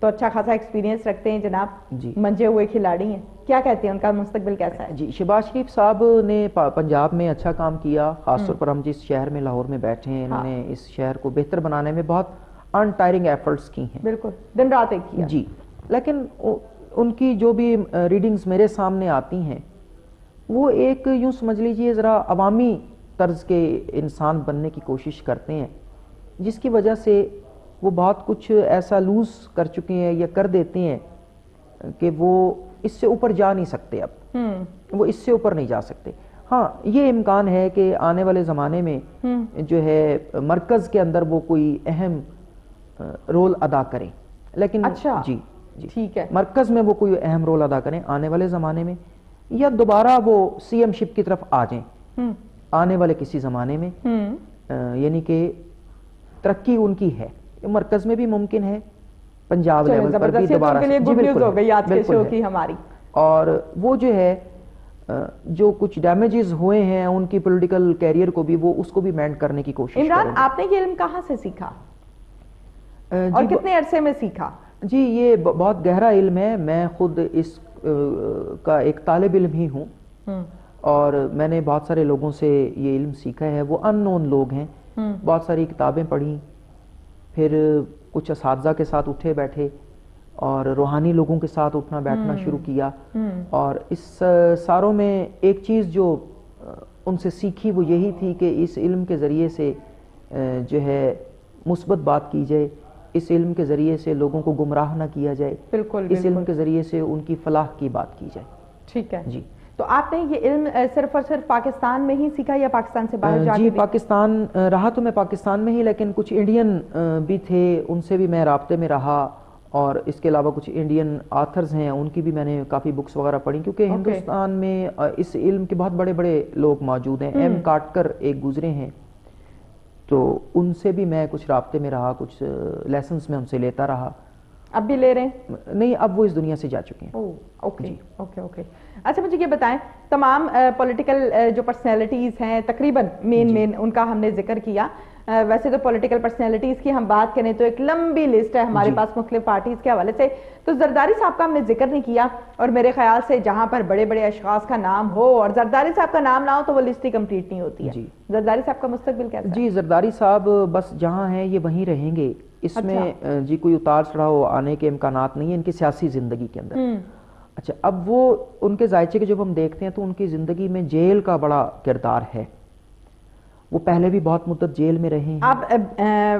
تو اچھا خاصا ایکسپیرینس رکھتے ہیں جناب۔ جی۔ منجے ہوئے کھلاڑی ہیں۔ کیا کہتے ہیں ان کا مستقبل کیسا ہے؟ جی شہباز شریف صاحب نے پنجاب میں اچھا کام کیا خاص طور پر ہم جس شہر میں لاہور میں بیٹھے ہیں انہوں ہاں۔ نے اس شہر کو بہتر بنانے میں بہت ان ٹائرنگ ایفرٹس کی ہیں۔ بالکل دن رات ایک کیا۔ جی لیکن ان کی جو بھی ریڈنگز میرے سامنے آتی ہیں وہ ایک یوں سمجھ لیجیے ذرا عوامی طرز کے انسان بننے کی کوشش کرتے ہیں جس کی وجہ سے وہ بہت کچھ ایسا لوز کر چکے ہیں یا کر دیتے ہیں کہ وہ اس سے اوپر جا نہیں سکتے اب۔ وہ اس سے اوپر نہیں جا سکتے۔ ہاں یہ امکان ہے کہ آنے والے زمانے میں جو ہے مرکز کے اندر وہ کوئی اہم رول ادا کریں۔ لیکن اچھا۔ جی جی۔ ٹھیک ہے مرکز میں وہ کوئی اہم رول ادا کریں آنے والے زمانے میں یا دوبارہ وہ سی ایم شپ کی طرف آ جائیں۔ آنے والے کسی زمانے میں۔ یعنی کہ ترقی ان کی ہے۔ مرکز میں بھی ممکن ہے۔ پنجاب لیول پر بھی دوبارہ جی ہماری۔ اور وہ جو ہے جو کچھ ڈیمیجز ہوئے ہیں ان کی پولیٹیکل کیریئر کو بھی وہ اس کو بھی مینڈ کرنے کی کوشش عمران آپ نے یہ علم کہاں سے سیکھا؟ اور جی، کتنے عرصے میں سیکھا؟ جی یہ بہت گہرا علم ہے۔ میں خود اس کا ایک طالب علم ہی ہوں۔ اور میں نے بہت سارے لوگوں سے یہ علم سیکھا ہے۔ وہ ان نون لوگ ہیں۔ بہت ساری کتابیں پڑھی پھر کچھ اساتذہ کے ساتھ اٹھے بیٹھے اور روحانی لوگوں کے ساتھ اٹھنا بیٹھنا شروع کیا۔ اور اس ساروں میں ایک چیز جو ان سے سیکھی وہ یہی تھی کہ اس علم کے ذریعے سے جو ہے مثبت بات کی جائے۔ اس علم کے ذریعے سے لوگوں کو گمراہ نہ کیا جائے بالکل اس علم کے ذریعے سے ان کی فلاح کی بات کی جائے۔ ٹھیک ہے۔ جی۔ تو آپ نے یہ علم صرف اور صرف پاکستان میں ہی سیکھا یا پاکستان سے باہر جا جی پاکستان رہا تو میں پاکستان میں ہی لیکن کچھ انڈین بھی تھے ان سے بھی میں رابطے میں رہا اور اس کے علاوہ کچھ انڈین آتھرز ہیں ان کی بھی میں نے کافی بکس وغیرہ پڑھی کیونکہ ہندوستان میں اس علم کے بہت بڑے بڑے لوگ موجود ہیں۔ ایم کاٹکر ایک گزرے ہیں۔ تو ان سے بھی میں کچھ رابطے میں رہا کچھ لیسنز میں ان سے لیتا رہا۔ اب بھی لے رہے ہیں؟ نہیں اب وہ اس دنیا سے جا چکے ہیں۔ اوکے اوکے اوکے اچھا مجھے یہ بتائیں تمام پولیٹیکل جو پرسنالٹیز ہیں تقریباً مین مین ان کا ہم نے ذکر کیا۔ ویسے تو پولیٹیکل پرسنالٹیز کی ہم بات کریں تو ایک لمبی لسٹ ہے ہمارے جی۔ پاس مختلف پارٹیز کے حوالے سے۔ تو زرداری صاحب کا ہم نے ذکر نہیں کیا اور میرے خیال سے جہاں پر بڑے بڑے اشخاص کا نام ہو اور زرداری صاحب کا نام نہ ہو تو وہ لسٹ ہی کمپلیٹ نہیں ہوتی ہے۔ جی۔ زرداری صاحب کا مستقبل کیسا جی زرداری صاحب بس جہاں ہیں یہ وہیں رہیں گے۔ اس میں اچھا۔ جی کوئی اتار چڑھاؤ آنے کے امکانات نہیں ہیں ان کی سیاسی زندگی کے اندر۔ اچھا اب وہ ان کے ذائچے کے جب ہم دیکھتے ہیں تو ان کی زندگی میں جیل کا بڑا کردار ہے۔ وہ پہلے بھی بہت مدت جیل میں رہے ہیں۔ آپ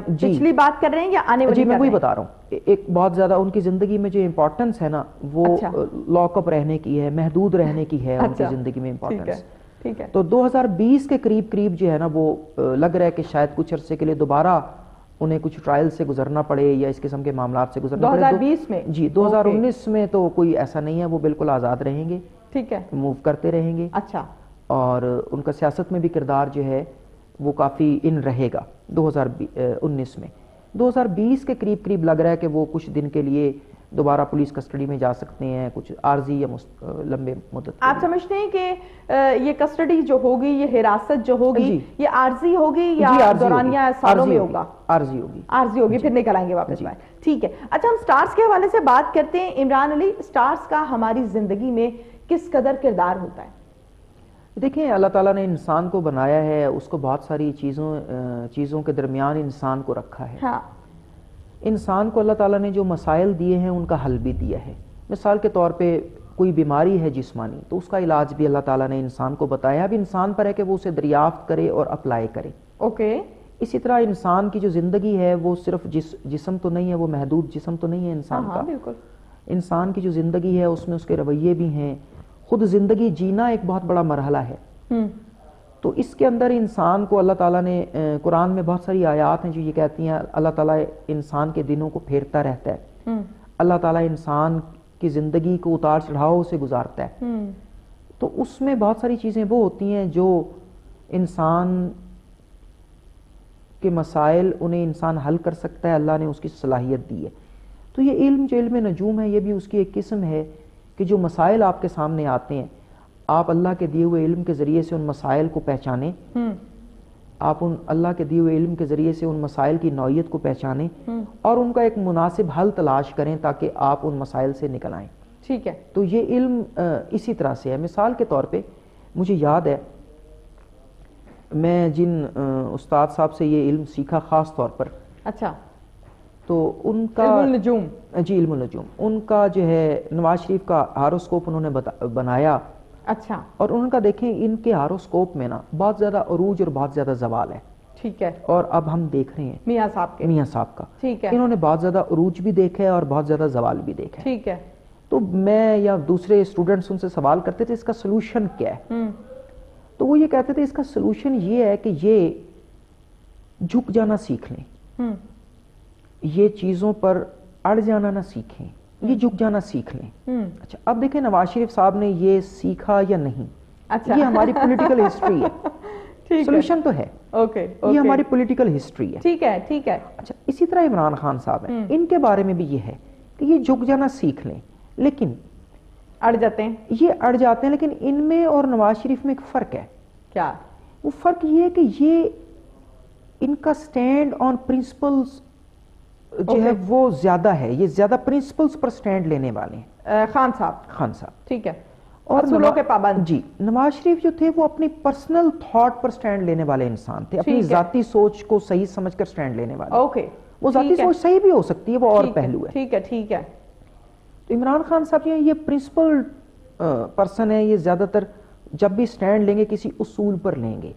جی۔ پچھلی بات کر رہے ہیں یا آنے والی جی میں وہی بتا رہا ہوں۔ ایک بہت زیادہ ان کی زندگی میں جو امپورٹنس ہے نا وہ لاک اپ رہنے کی ہے محدود رہنے کی ہے ان کی اچھا۔ زندگی میں امپورٹنس تو دو ہزار بیس کے قریب قریب جو ہے نا وہ لگ رہا ہے کہ شاید کچھ عرصے کے لیے دوبارہ انہیں کچھ ٹرائل سے گزرنا پڑے یا اس قسم کے معاملات سے گزرنا پڑے۔ دو ہزار بیس میں؟ جی دو ہزار انیس میں تو کوئی ایسا نہیں ہے وہ بالکل آزاد رہیں گے۔ ٹھیک ہے۔ موو کرتے رہیں گے۔ اچھا۔ اور ان کا سیاست میں بھی کردار جو ہے وہ کافی ان رہے گا۔ دو ہزار انیس میں۔ دو ہزار بیس کے قریب قریب لگ رہا ہے کہ وہ کچھ دن کے لیے دوبارہ پولیس کسٹڈی میں جا سکتے ہیں کچھ عارضی یا لمبے مدت آپ سمجھتے ہیں کہ یہ کسٹڈی جو ہوگی یہ حراست جو ہوگی جی۔ یہ عارضی ہوگی یا جی، دورانیہ سالوں میں ہوگا؟ عارضی ہوگی۔ عارضی ہوگی جی۔ پھر نکل آئیں گے واپس ٹھیک ہے۔ اچھا ہم سٹارز کے حوالے سے بات کرتے ہیں۔ عمران علی سٹارز کا ہماری زندگی میں کس قدر کردار ہوتا ہے؟ دیکھیں اللہ تعالیٰ نے انسان کو بنایا ہے اس کو بہت ساری چیزوں چیزوں کے درمیان انسان کو رکھا ہے۔ ہاں۔ انسان کو اللہ تعالیٰ نے جو مسائل دیے ہیں ان کا حل بھی دیا ہے۔ مثال کے طور پہ کوئی بیماری ہے جسمانی تو اس کا علاج بھی اللہ تعالیٰ نے انسان کو بتایا اب انسان پر ہے کہ وہ اسے دریافت کرے اور اپلائی کرے۔ اوکے۔ اسی طرح انسان کی جو زندگی ہے وہ صرف جس جسم تو نہیں ہے وہ محدود جسم تو نہیں ہے انسان ہاں، کا۔ انسان کی جو زندگی ہے اس میں اس کے رویے بھی ہیں۔ خود زندگی جینا ایک بہت بڑا مرحلہ ہے۔ تو اس کے اندر انسان کو اللہ تعالیٰ نے قرآن میں بہت ساری آیات ہیں جو یہ کہتی ہیں اللہ تعالیٰ انسان کے دنوں کو پھیرتا رہتا ہے۔ اللہ تعالیٰ انسان کی زندگی کو اتار چڑھاؤ سے گزارتا ہے۔ تو اس میں بہت ساری چیزیں وہ ہوتی ہیں جو انسان کے مسائل انہیں انسان حل کر سکتا ہے اللہ نے اس کی صلاحیت دی ہے۔ تو یہ علم جو علم نجوم ہے یہ بھی اس کی ایک قسم ہے۔ کہ جو مسائل آپ کے سامنے آتے ہیں آپ اللہ کے دیے ہوئے علم کے ذریعے سے ان مسائل کو پہچانیں۔ آپ ان اللہ کے دیے ہوئے علم کے ذریعے سے ان مسائل کی نوعیت کو پہچانیں۔ اور ان کا ایک مناسب حل تلاش کریں تاکہ آپ ان مسائل سے نکل آئیں۔ ٹھیک ہے۔ تو یہ علم اسی طرح سے ہے۔ مثال کے طور پہ مجھے یاد ہے میں جن استاد صاحب سے یہ علم سیکھا خاص طور پر۔ اچھا۔ تو ان کا علم النجوم. جی علم النجوم. ان کا جو ہے نواز شریف کا ہاروسکوپ انہوں نے بنایا۔ اچھا۔ اور ان کا دیکھیں ان کے ہاروسکوپ میں نا بہت زیادہ عروج اور بہت زیادہ زوال ہے۔ ٹھیک ہے۔ اور اب ہم دیکھ رہے ہیں۔ میاں صاحب کے۔ میاں صاحب کا۔ ٹھیک ہے۔ انہوں نے بہت زیادہ عروج بھی دیکھا ہے اور بہت زیادہ زوال بھی دیکھا ہے ٹھیک ہے۔ تو میں یا دوسرے اسٹوڈنٹس ان سے سوال کرتے تھے اس کا سلوشن کیا ہے؟ تو وہ یہ کہتے تھے اس کا سلوشن یہ ہے کہ یہ جھک جانا سیکھ لیں۔ یہ چیزوں پر اڑ جانا نہ سیکھیں یہ جھک جانا سیکھ لیں۔ اچھا اب دیکھیں نواز شریف صاحب نے یہ سیکھا یا نہیں؟ اچھا۔ یہ ہماری پولیٹیکل ہسٹری ہے۔ [LAUGHS] سولوشن تو ہے۔ یہ ہماری پولیٹیکل ہسٹری ہے۔ ٹھیک ہے ٹھیک ہے۔ اچھا اسی طرح عمران خان صاحب ہیں۔ ان کے بارے میں بھی یہ ہے کہ یہ جھک جانا سیکھ لیں۔ لیکن اڑ جاتے ہیں۔ یہ اڑ جاتے ہیں لیکن ان میں اور نواز شریف میں ایک فرق ہے۔ کیا؟ وہ فرق یہ ہے کہ یہ ان کا سٹینڈ آن پرنسپلز جو ہے وہ زیادہ ہے یہ زیادہ پرنسپلز پر سٹینڈ لینے والے ہیں۔ خان صاحب۔ خان صاحب۔ ٹھیک ہے۔ اور اصولوں کے پابند۔ جی نواز شریف جو تھے وہ اپنی پرسنل تھاٹ پر سٹینڈ لینے والے انسان تھے اپنی ذاتی سوچ کو صحیح سمجھ کر سٹینڈ لینے والے۔ اوکے وہ ذاتی سوچ صحیح بھی ہو سکتی ہے وہ اور پہلو ہے۔ ٹھیک ہے ٹھیک ہے۔ عمران خان صاحب یہ یہ پرنسپل پرسن ہے یہ زیادہ تر جب بھی سٹینڈ لیں گے کسی اصول پر لیں گے۔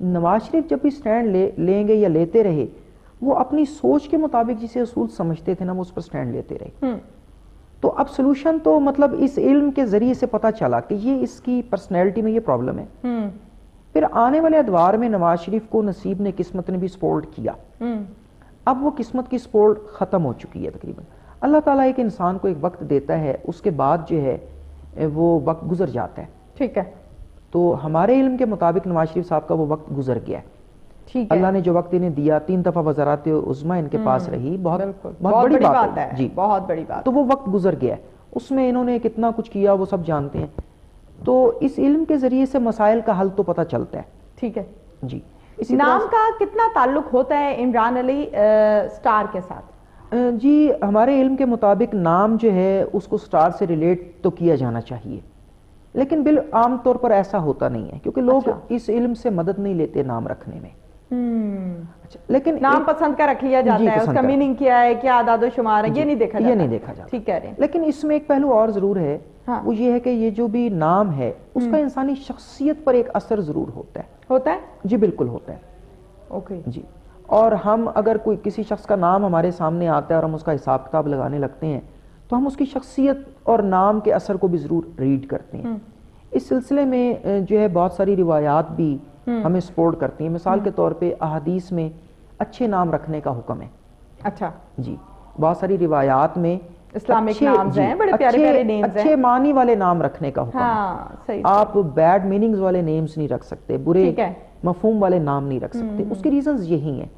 نواز شریف جب بھی سٹینڈ لیں گے یا لیتے رہے وہ اپنی سوچ کے مطابق جسے اصول سمجھتے تھے نا وہ اس پر سٹینڈ لیتے رہے۔ تو اب سلوشن تو مطلب اس علم کے ذریعے سے پتا چلا کہ یہ اس کی پرسنالٹی میں یہ پرابلم ہے۔ پھر آنے والے ادوار میں نواز شریف کو نصیب نے قسمت نے بھی سپورٹ کیا۔ اب وہ قسمت کی سپورٹ ختم ہو چکی ہے تقریباً۔ اللہ تعالیٰ ایک انسان کو ایک وقت دیتا ہے اس کے بعد جو ہے وہ وقت گزر جاتا ہے۔ ٹھیک ہے۔ تو ہمارے علم کے مطابق نواز شریف صاحب کا وہ وقت گزر گیا ہے۔ اللہ نے جو وقت انہیں دیا تین دفعہ وزارات عظمہ ان کے پاس رہی۔ بہت بہت بڑی بات ہے۔ جی۔ بہت بڑی بات۔ تو وہ وقت گزر گیا ہے۔ اس میں انہوں نے کتنا کچھ کیا وہ سب جانتے ہیں۔ تو اس علم کے ذریعے سے مسائل کا حل تو پتہ چلتا ہے۔ ٹھیک ہے۔ جی۔ نام کا کتنا تعلق ہوتا ہے عمران علی سٹار کے ساتھ؟ جی ہمارے علم کے مطابق نام جو ہے اس کو سٹار سے ریلیٹ تو کیا جانا چاہیے۔ لیکن بال عام طور پر ایسا ہوتا نہیں ہے کیونکہ لوگ اچھا۔ اس علم سے مدد نہیں لیتے نام رکھنے میں۔ لیکن نام پسند کا رکھ لیا جی، جاتا ہے اس کا۔ میننگ کیا ہے کیا اعداد و شمار ہے یہ نہیں دیکھا یہ جاتا۔ نہیں دیکھا جاتا۔ ٹھیک کہہ رہے ہیں۔ لیکن اس میں ایک پہلو اور ضرور ہے۔ ہاں۔ وہ یہ ہے کہ یہ جو بھی نام ہے اس کا انسانی شخصیت پر ایک اثر ضرور ہوتا ہے۔ ہوتا ہے؟ جی بالکل ہوتا ہے۔ اوکے۔ جی۔ اور ہم اگر کوئی کسی شخص کا نام ہمارے سامنے آتا ہے اور ہم اس کا حساب کتاب لگانے لگتے ہیں تو ہم اس کی شخصیت اور نام کے اثر کو بھی ضرور ریڈ کرتے ہیں۔ اس سلسلے میں جو ہے بہت ساری روایات بھی ہمیں سپورٹ کرتی ہیں۔ مثال کے طور پہ احادیث میں اچھے نام رکھنے کا حکم ہے۔ اچھا۔ جی بہت ساری روایات میں اسلامک نامز جی، ہیں، بڑے پیارے پیارے names ہیں۔ اچھے معنی والے نام رکھنے کا حکم ہے۔ ہاں آپ بیڈ میننگز والے نیمز نہیں رکھ سکتے برے۔ مفہوم والے نام نہیں رکھ سکتے۔ اس کی ریزنز یہی ہیں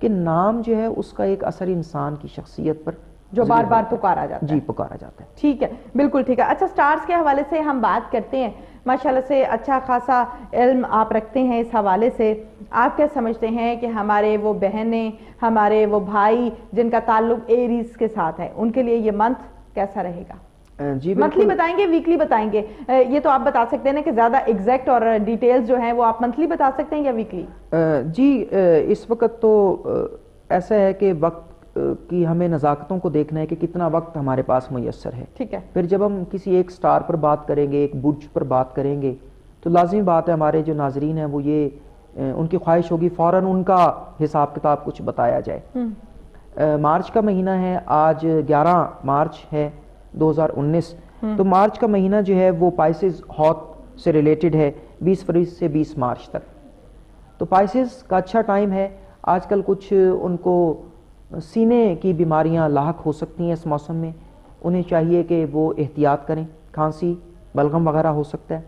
کہ نام جو ہے اس کا ایک اثر انسان کی شخصیت پر جو بار بار۔ پکارا جاتا ہے۔ جی پکارا جاتا ہے۔ ٹھیک ہے بالکل ٹھیک ہے۔ اچھا سٹارز کے حوالے سے ہم بات کرتے ہیں۔ ماشاءاللہ سے اچھا خاصا علم آپ رکھتے ہیں اس حوالے سے۔ آپ کیا سمجھتے ہیں کہ ہمارے وہ بہنیں ہمارے وہ بھائی جن کا تعلق ایریز کے ساتھ ہے ان کے لیے یہ منتھ کیسا رہے گا؟ جی منتھلی بالکل بتائیں گے ویکلی بتائیں گے؟ یہ تو آپ بتا سکتے ہیں نا کہ زیادہ ایگزیکٹ اور ڈیٹیلز جو ہیں وہ آپ منتھلی بتا سکتے ہیں یا ویکلی جی اس وقت تو ایسا ہے کہ وقت کی ہمیں نزاکتوں کو دیکھنا ہے کہ کتنا وقت ہمارے پاس میسر ہے۔ ٹھیک ہے۔ پھر جب ہم کسی ایک سٹار پر بات کریں گے ایک برج پر بات کریں گے تو لازمی بات ہے ہمارے جو ناظرین ہیں وہ یہ ان کی خواہش ہوگی فوراً ان کا حساب کتاب کچھ بتایا جائے۔ مارچ کا مہینہ ہے آج گیارہ مارچ ہے دو ہزار انیس۔ تو مارچ کا مہینہ جو ہے وہ پائسز ہاتھ سے ریلیٹڈ ہے بیس فروری سے بیس مارچ تک۔ تو پائسز کا اچھا ٹائم ہے۔ آج کل کچھ ان کو سینے کی بیماریاں لاحق ہو سکتی ہیں اس موسم میں۔ انہیں چاہیے کہ وہ احتیاط کریں۔ کھانسی بلغم وغیرہ ہو سکتا ہے۔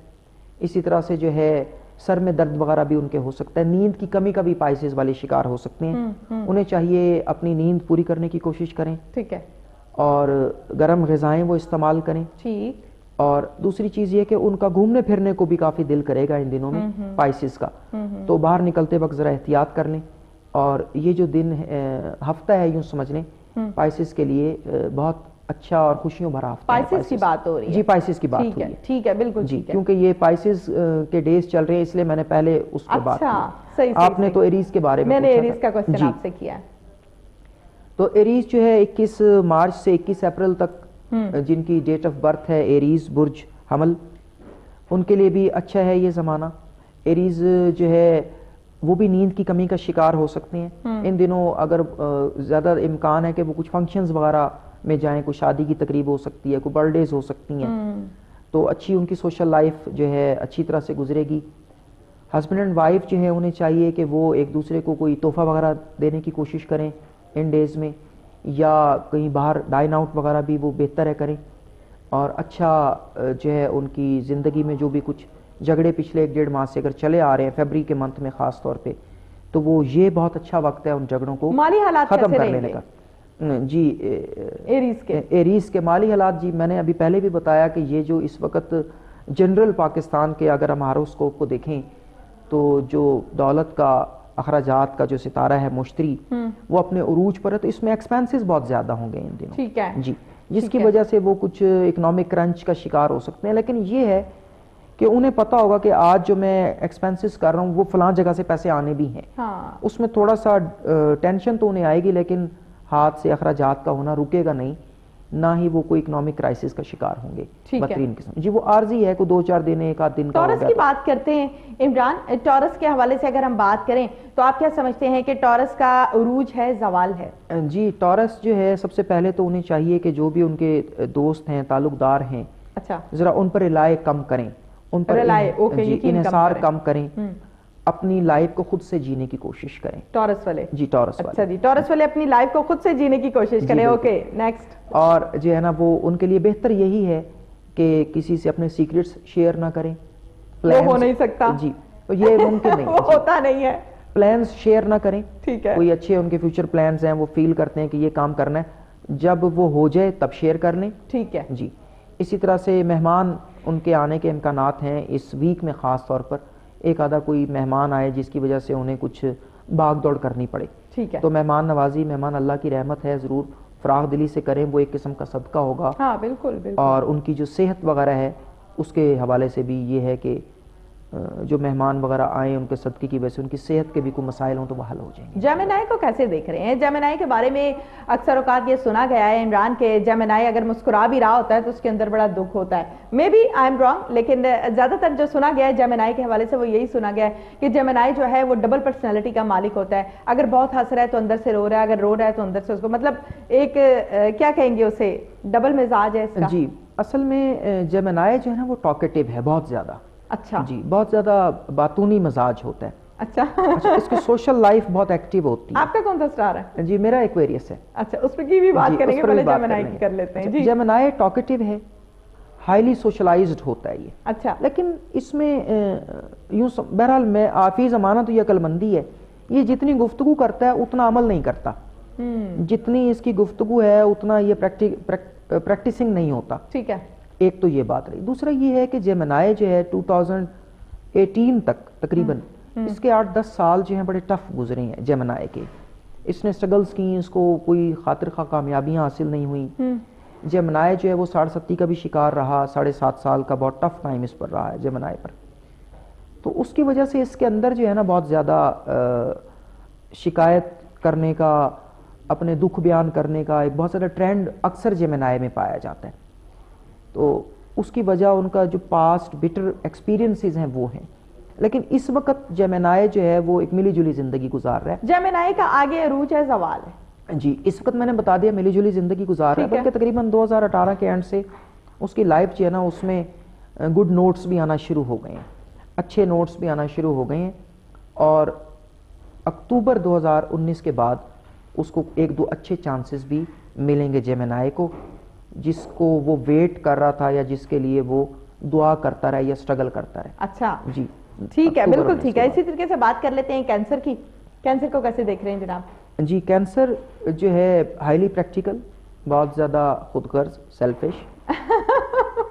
اسی طرح سے جو ہے سر میں درد وغیرہ بھی ان کے ہو سکتا ہے۔ نیند کی کمی کا بھی پائسز والے شکار ہو سکتے ہیں۔ انہیں چاہیے اپنی نیند پوری کرنے کی کوشش کریں۔ ٹھیک ہے۔ اور گرم غذائیں وہ استعمال کریں۔ ٹھیک۔ اور دوسری چیز یہ کہ ان کا گھومنے پھرنے کو بھی کافی دل کرے گا ان دنوں میں پائسز کا۔ تو باہر نکلتے وقت ذرا احتیاط کر لیں۔ اور یہ جو دن ہفتہ ہے یوں سمجھ لیں پائسز کے لیے بہت اچھا اور خوشیوں بھرا ہفتہ ہے پائسز کی بات ہو رہی ہے۔ جی پائسز کی بات ٹھیک ہوئی ہے ٹھیک ہے بالکل جی ٹھیک ہے۔ کیونکہ یہ پائسز اہ، کے ڈیز چل رہے ہیں اس لیے میں نے پہلے اس پر بات اچھا کی۔ آپ نے تو ایریز کے بارے میں میں نے ایریز۔ کا کوشچن جی۔ آپ سے کیا ہے۔ تو ایریز جو ہے اکیس مارچ سے اکیس اپریل تک جن کی ڈیٹ آف برتھ ہے ایریز برج حمل ان کے لیے بھی اچھا ہے یہ زمانہ۔ ایریز جو ہے وہ بھی نیند کی کمی کا شکار ہو سکتے ہیں۔ ان دنوں اگر زیادہ امکان ہے کہ وہ کچھ فنکشنز وغیرہ میں جائیں کوئی شادی کی تقریب ہو سکتی ہے کوئی برتھ ڈیز ہو سکتی ہیں تو اچھی ان کی سوشل لائف جو ہے اچھی طرح سے گزرے گی۔ ہسبینڈ اینڈ وائف جو ہے انہیں چاہیے کہ وہ ایک دوسرے کو کوئی تحفہ وغیرہ دینے کی کوشش کریں ان ڈیز میں یا کہیں باہر ڈائن آؤٹ وغیرہ بھی وہ بہتر ہے کریں۔ اور اچھا جو ہے ان کی زندگی میں جو بھی کچھ جھگڑے پچھلے ایک ڈیڑھ ماہ سے اگر چلے آ رہے ہیں فیبری کے منتھ میں خاص طور پہ تو وہ یہ بہت اچھا وقت ہے ان جھگڑوں کو مالی حالات ختم کر لینے؟ کا۔ جی ایریز کے۔ ایریز کے مالی حالات جی میں نے ابھی پہلے بھی بتایا کہ یہ جو اس وقت جنرل پاکستان کے اگر ہم ہاروسکوپ کو دیکھیں تو جو دولت کا اخراجات کا جو ستارہ ہے مشتری وہ اپنے عروج پر ہے تو اس میں ایکسپینسز بہت زیادہ ہوں گے ان دنوں۔ ٹھیک ہے۔ جی جس کی۔ وجہ سے وہ کچھ اکنامک کرنچ کا شکار ہو سکتے ہیں لیکن یہ ہے کہ انہیں پتا ہوگا کہ آج جو میں ایکسپینسز کر رہا ہوں وہ فلاں جگہ سے پیسے آنے بھی ہیں۔ ہاں۔ اس میں تھوڑا سا ٹینشن تو انہیں آئے گی لیکن ہاتھ سے اخراجات کا ہونا رکے گا نہیں نہ ہی وہ کوئی اکنامک کرائسس کا شکار ہوں گے۔ قسم۔ جی وہ عارضی ہے کوئی دو چار دن ایک آدھ دن کا ٹورس کی بات کرتے ہیں عمران ٹورس کے حوالے سے اگر ہم بات کریں تو آپ کیا سمجھتے ہیں کہ ٹورس کا عروج ہے زوال ہے؟ جی ٹورس جو ہے سب سے پہلے تو انہیں چاہیے کہ جو بھی ان کے دوست ہیں تعلق دار ہیں اچھا۔ ذرا ان پر رلائے کم کریں۔ ان پر جی انحصار۔ کم کریں۔ اپنی لائف کو خود سے جینے کی کوشش کریں۔ ٹورس والے۔ جی ٹورس اچھا والے جی ٹورس والے اپنی لائف کو خود سے جینے کی کوشش جی، کریں۔ اوکے نیکسٹ اور جو ہے نا وہ ان کے لیے بہتر یہی ہے کہ کسی سے اپنے سیکرٹس شیئر نہ کریں۔ وہ ہو نہیں سکتا۔ جی یہ ممکن نہیں [LAUGHS] ہوتا نہیں ہے۔ پلانس شیئر نہ کریں۔ ٹھیک ہے۔ کوئی اچھے ان کے فیوچر پلانز ہیں وہ فیل کرتے ہیں کہ یہ کام کرنا ہے۔ جب وہ ہو جائے تب شیئر کر لیں۔ ٹھیک ہے۔ جی اسی طرح سے مہمان ان کے آنے کے امکانات ہیں اس ویک میں خاص طور پر ایک آدھا کوئی مہمان آئے جس کی وجہ سے انہیں کچھ بھاگ دوڑ کرنی پڑے۔ ٹھیک ہے۔ تو مہمان نوازی مہمان اللہ کی رحمت ہے ضرور فراغ دلی سے کریں وہ ایک قسم کا صدقہ ہوگا۔ ہاں بالکل بالکل۔ اور ان کی جو صحت وغیرہ ہے اس کے حوالے سے بھی یہ ہے کہ جو مہمان وغیرہ آئیں ان کے صدقے کی وجہ سے ان کی صحت کے بھی کوئی مسائل ہوں تو وہ حل ہو جائیں گے۔ جیمنائی کو کیسے دیکھ رہے ہیں؟ جیمنائی کے بارے میں اکثر اوقات یہ سنا گیا ہے عمران کے جیمنائی اگر مسکرا بھی رہا ہوتا ہے تو اس کے اندر بڑا دکھ ہوتا ہے۔ Maybe I am wrong لیکن زیادہ تر جو سنا گیا ہے جیمنائی کے حوالے سے وہ یہی سنا گیا ہے کہ جیمنائی جو ہے وہ ڈبل پرسنالٹی کا مالک ہوتا ہے۔ اگر بہت ہنس رہا ہے تو اندر سے رو رہا ہے اگر رو رہا ہے تو اندر سے اس کو مطلب ایک کیا کہیں گے اسے؟ ڈبل مزاج ہے اس کا۔ جی اصل میں جیمنائے جو ہے نا وہ ٹاکیٹیو ہے بہت زیادہ۔ اچھا۔ جی بہت زیادہ باتونی مزاج ہوتا ہے۔ اچھا۔ اچھا اس کی سوشل لائف بہت ایکٹیو ہوتی آپ کا کون سا سٹار ہے؟ ہے جی میرا ایکویریس ہے۔ اچھا اس پہ کی بھی بات جی، کریں گے پر پہلے جیمنائی کی۔ کر لیتے ہیں۔ اچھا، جی۔ جیمنائے ٹاکیٹیو ہے ہائیلی سوشلائزڈ ہوتا ہے یہ۔ اچھا۔ لیکن اس میں یوں بہرحال میں آفی زمانہ تو یہ عقلمندی ہے۔ یہ جتنی گفتگو کرتا ہے اتنا عمل نہیں کرتا۔ جتنی اس کی گفتگو ہے اتنا یہ پریکٹسنگ نہیں ہوتا۔ ٹھیک ہے۔ ایک تو یہ بات رہی۔ دوسرا یہ ہے کہ جیمنائے جو ہے 2018 تک تقریباً اس کے آٹھ دس سال جو ہیں بڑے ٹف گزرے ہیں جیمنائے کے۔ اس نے سٹرگلز کی اس کو کوئی خاطر خواہ کامیابیاں حاصل نہیں ہوئیں۔ جیمنائے جو ہے وہ ساڑھے ستی کا بھی شکار رہا ساڑھے سات سال کا بہت ٹف ٹائم اس پر رہا ہے جیمنائے پر۔ تو اس کی وجہ سے اس کے اندر جو ہے نا بہت زیادہ شکایت کرنے کا اپنے دکھ بیان کرنے کا ایک بہت زیادہ ٹرینڈ اکثر جیمنائے میں پایا جاتا ہے۔ تو اس کی وجہ ان کا جو پاسٹ بٹر ایکسپیرینسز ہیں وہ ہیں۔ لیکن اس وقت جیمنائے جو ہے وہ ایک ملی جلی زندگی گزار رہا ہے۔ جیمنائی کا آگے عروج ہے زوال ہے۔ جی اس وقت میں نے بتا دیا ملی جلی زندگی گزار رہا ہے۔ بلکہ تقریباً دو ہزار اٹھارہ کے اینڈ سے اس کی لائف جو ہے نا اس میں گڈ نوٹس بھی آنا شروع ہو گئے ہیں۔ اچھے نوٹس بھی آنا شروع ہو گئے ہیں۔ اور اکتوبر دو ہزار انیس کے بعد اس کو ایک دو اچھے چانسز بھی ملیں گے جیمنائے کو۔ جس کو وہ ویٹ کر رہا تھا یا جس کے لیے وہ دعا کرتا رہے یا سٹرگل کرتا رہے۔ اچھا۔ جی۔ ٹھیک ہے بالکل ٹھیک ہے۔ اسی طریقے سے بات کر لیتے ہیں کینسر کی۔ کینسر کو کیسے دیکھ رہے ہیں جناب؟ جی کینسر جو ہے ہائیلی پریکٹیکل بہت زیادہ خود غرض سیلفش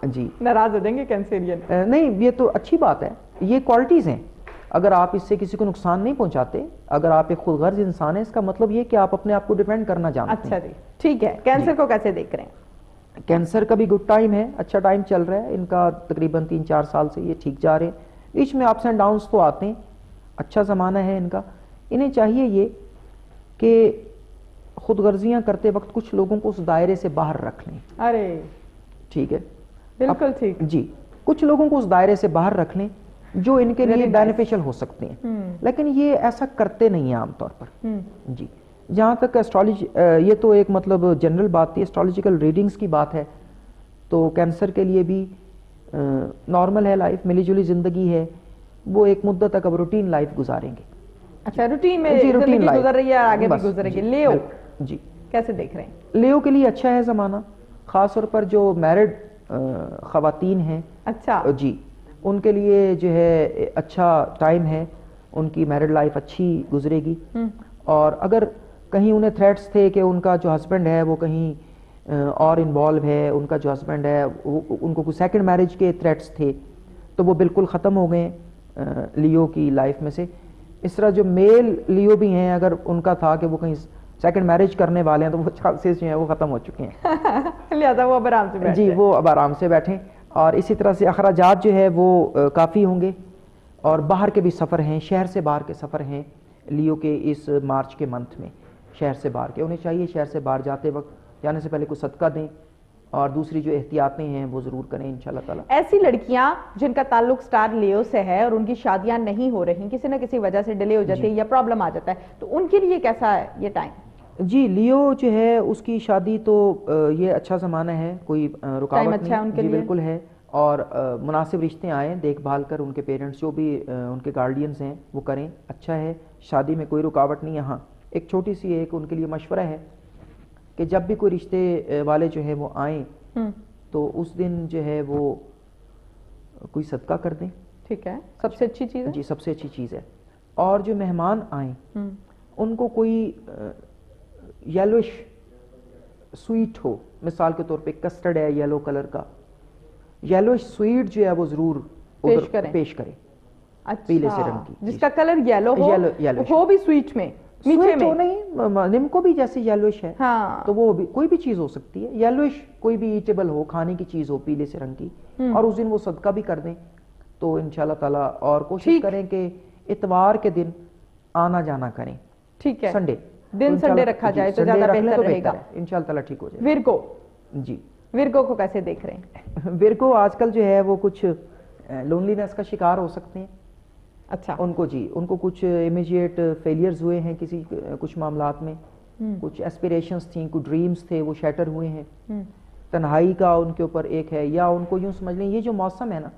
جی۔ ناراض ہو جائیں گے کینسرین نہیں یہ تو اچھی بات ہے۔ یہ کوالٹیز ہیں۔ اگر آپ اس سے کسی کو نقصان نہیں پہنچاتے اگر آپ ایک خود غرض انسان ہیں اس کا مطلب یہ کہ آپ اپنے آپ کو ڈیپینڈ کرنا جانتے اچھا جی۔ ٹھیک ہے۔ کینسر کو کیسے دیکھ رہے ہیں ہیں؟ کینسر کا بھی گڈ ٹائم ہے اچھا ٹائم چل رہا ہے ان کا تقریباً تین چار سال سے یہ ٹھیک جا رہے ہیں۔ بیچ میں اپس اینڈ ڈاؤنس تو آتے ہیں اچھا زمانہ ہے ان کا۔ انہیں چاہیے یہ کہ خود غرضیاں کرتے وقت کچھ لوگوں کو اس دائرے سے باہر رکھ لیں۔ ارے۔ ٹھیک ہے۔ بالکل ٹھیک۔ جی کچھ لوگوں کو اس دائرے سے باہر رکھ لیں جو ان کے لیے. بینیفیشل ہو سکتے ہیں۔ لیکن یہ ایسا کرتے نہیں ہیں عام طور پر۔ جی۔ جہاں تک اسٹرالوجی یہ تو ایک مطلب جنرل بات تھی اسٹرالوجیکل ریڈنگز کی بات ہے۔ تو کینسر کے لیے بھی نارمل ہے لائف ملی جلی زندگی ہے۔ وہ ایک مدت تک اب روٹین لائف گزاریں گے۔ اچھا روٹین میں جی زندگی. گزر رہی ہے اور آگے بھی گزرے گی۔ جی، لیو جی۔ کیسے دیکھ رہے ہیں؟ لیو کے لیے اچھا ہے زمانہ خاص طور پر جو میرڈ خواتین ہیں۔ اچھا۔ جی ان کے لیے جو ہے اچھا ٹائم ہے۔ ان کی میرڈ لائف اچھی گزرے گی۔ اور اگر کہیں انہیں تھریٹس تھے کہ ان کا جو ہسبینڈ ہے وہ کہیں اور انوالو ہے ان کا جو ہسبینڈ ہے ان کو کوئی سیکنڈ میرج کے تھریٹس تھے تو وہ بالکل ختم ہو گئے لیو کی لائف میں سے۔ اس طرح جو میل لیو بھی ہیں اگر ان کا تھا کہ وہ کہیں سیکنڈ میرج کرنے والے ہیں تو وہ چانسز جو ہیں وہ ختم ہو چکے ہیں۔ [LAUGHS] لہذا وہ اب آرام سے بیٹھ جی۔ وہ اب آرام سے بیٹھیں اور اسی طرح سے اخراجات جو ہے وہ کافی ہوں گے۔ اور باہر کے بھی سفر ہیں شہر سے باہر کے سفر ہیں لیو کے اس مارچ کے منتھ میں۔ شہر سے باہر کے انہیں چاہیے شہر سے باہر جاتے وقت جانے سے پہلے کوئی صدقہ دیں اور دوسری جو احتیاطیں ہیں وہ ضرور کریں انشاءاللہ تعالیٰ۔ ایسی لڑکیاں جن کا تعلق سٹار لیو سے ہے اور ان کی شادیاں نہیں ہو رہی کسی نہ کسی وجہ سے ڈیلے ہو جاتی ہے جی۔ یا پرابلم آ جاتا ہے تو ان کے لیے کیسا ہے یہ ٹائم؟ جی لیو جو ہے اس کی شادی تو یہ اچھا زمانہ ہے کوئی رکاوٹ اچھا ان کے جی لیے۔ بالکل ہے۔ اور مناسب رشتے آئیں دیکھ بھال کر ان کے پیرنٹس جو بھی ان کے گارڈینز ہیں وہ کریں اچھا ہے شادی میں کوئی رکاوٹ نہیں یہاں ایک چھوٹی سی ایک ان کے لیے مشورہ ہے کہ جب بھی کوئی رشتے والے جو ہے وہ آئیں تو اس دن جو ہے وہ کوئی صدقہ کر دیں۔ ٹھیک ہے۔ سب سے اچھی چیز ہے؟ جی سب سے اچھی چیز ہے۔ اور جو مہمان آئیں ان کو کوئی یلوش سویٹ ہو مثال کے طور پہ کسٹرڈ ہے یلو کلر کا۔ یلوش سویٹ جو ہے وہ ضرور پیش کریں۔ پیش کریں۔ اچھا۔ پیلے سے رنگ کی جس۔ کا کلر یلو۔ ہو بھی سویٹ میں۔ ہو میں نہیں نم کو بھی جیسے یلوش ہے تو وہ بھی کوئی بھی چیز ہو سکتی ہے یلوش کوئی بھی ایٹیبل ہو کھانے کی چیز ہو پیلے سے رنگ کی اور اس دن وہ صدقہ بھی کر دیں تو انشاءاللہ تعالیٰ اور کوشش۔ کریں کہ اتوار کے دن آنا جانا کریں ٹھیک ہے سنڈے دن سنڈے رکھا جائے تو زیادہ بہتر رہے گا ان شاء اللہ تعالیٰ ٹھیک ہو جائے ورگو جی ورگو کو کیسے دیکھ رہے ہیں ورگو آج کل جو ہے وہ کچھ لونلینس کا شکار ہو سکتے ہیں اچھا۔ ان کو جی ان کو کچھ امیجیٹ فیلیئرز ہوئے ہیں کسی کچھ معاملات میں۔ کچھ ایسپیریشنز تھیں کچھ ڈریمز تھے وہ شیٹر ہوئے ہیں۔ تنہائی کا ان کے اوپر ایک ہے یا ان کو یوں سمجھ لیں یہ جو موسم ہے نا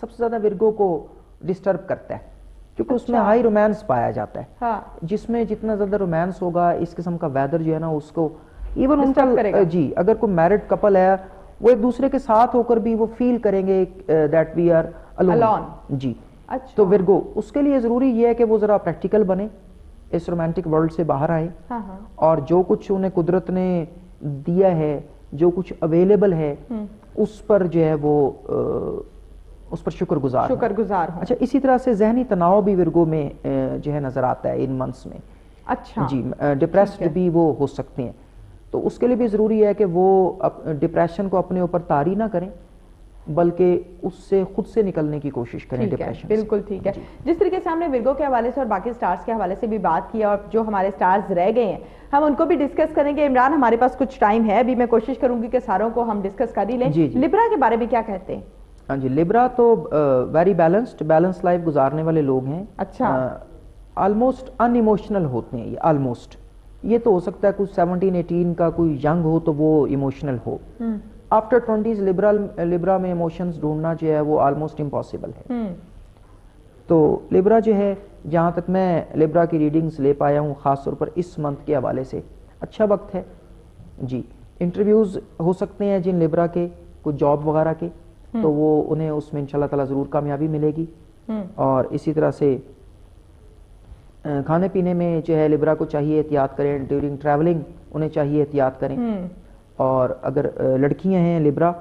سب سے زیادہ ورگو کو ڈسٹرب کرتا ہے کیونکہ اس میں ہائی رومانس پایا جاتا ہے۔ ہاں۔ جس میں جتنا زیادہ رومانس ہوگا اس قسم کا ویدر جو ہے نا اس کو ایون ان۔ کا جی اگر کوئی میرڈ کپل ہے وہ ایک دوسرے کے ساتھ ہو کر بھی وہ فیل کریں گے دیٹ وی آر Alone۔ جی۔ اچھا تو ورگو اس کے لیے ضروری یہ ہے کہ وہ ذرا پریکٹیکل بنے اس رومانٹک ورلڈ سے باہر آئیں ہاں ہاں۔ اور جو کچھ انہیں قدرت نے دیا ہے جو کچھ اویلیبل ہے اس پر جو ہے وہ اس پر شکر گزار۔ شکر گزار اچھا اسی طرح سے ذہنی تناؤ بھی ورگو میں جو ہے نظر آتا ہے ان منتھس میں۔ اچھا۔ جی ڈپریسڈ بھی وہ ہو سکتے ہیں۔ تو اس کے لیے بھی ضروری ہے کہ وہ ڈپریشن کو اپنے اوپر تاری نہ کریں۔ بلکہ اس سے خود سے نکلنے کی کوشش کریں ڈپریشن بالکل ٹھیک ہے۔ جس طریقے سے ہم نے ورگو کے حوالے سے اور باقی سٹارز کے حوالے سے بھی بات کی اور جو ہمارے سٹارز رہ گئے ہیں ہم ان کو بھی ڈسکس کریں گے۔ عمران ہمارے پاس کچھ ٹائم ہے ابھی میں کوشش کروں گی کہ ساروں کو ہم ڈسکس کر ہی لیں۔ جی، جی۔ لبرا کے بارے میں کیا کہتے ہیں؟ ہاں جی لیبرا تو ویری بیلنسڈ بیلنس لائف گزارنے والے لوگ ہیں۔ اچھا۔ آلموسٹ ان ایموشنل ہوتے ہیں یہ آلموسٹ یہ تو ہو سکتا ہے کچھ سیونٹین ایٹین کا کوئی ینگ ہو تو وہ ایموشنل ہو۔ آفٹر ٹوینٹیز لبرل لبرا میں ایموشنز ڈھونڈنا جو ہے وہ آلموسٹ امپاسبل ہے. تو لبرا جو ہے جہاں تک میں لبرا کی ریڈنگز لے پایا ہوں خاص طور پر اس منتھ کے حوالے سے اچھا وقت ہے۔ جی انٹرویوز ہو سکتے ہیں جن لبرا کے کچھ جاب وغیرہ کے تو وہ انہیں اس میں انشاءاللہ تعالیٰ ضرور کامیابی ملے گی۔ اور اسی طرح سے کھانے پینے میں جو ہے لبرا کو چاہیے احتیاط کریں۔ ڈیورنگ ٹریولنگ انہیں چاہیے احتیاط کریں۔ اور اگر لڑکیاں ہیں لبرا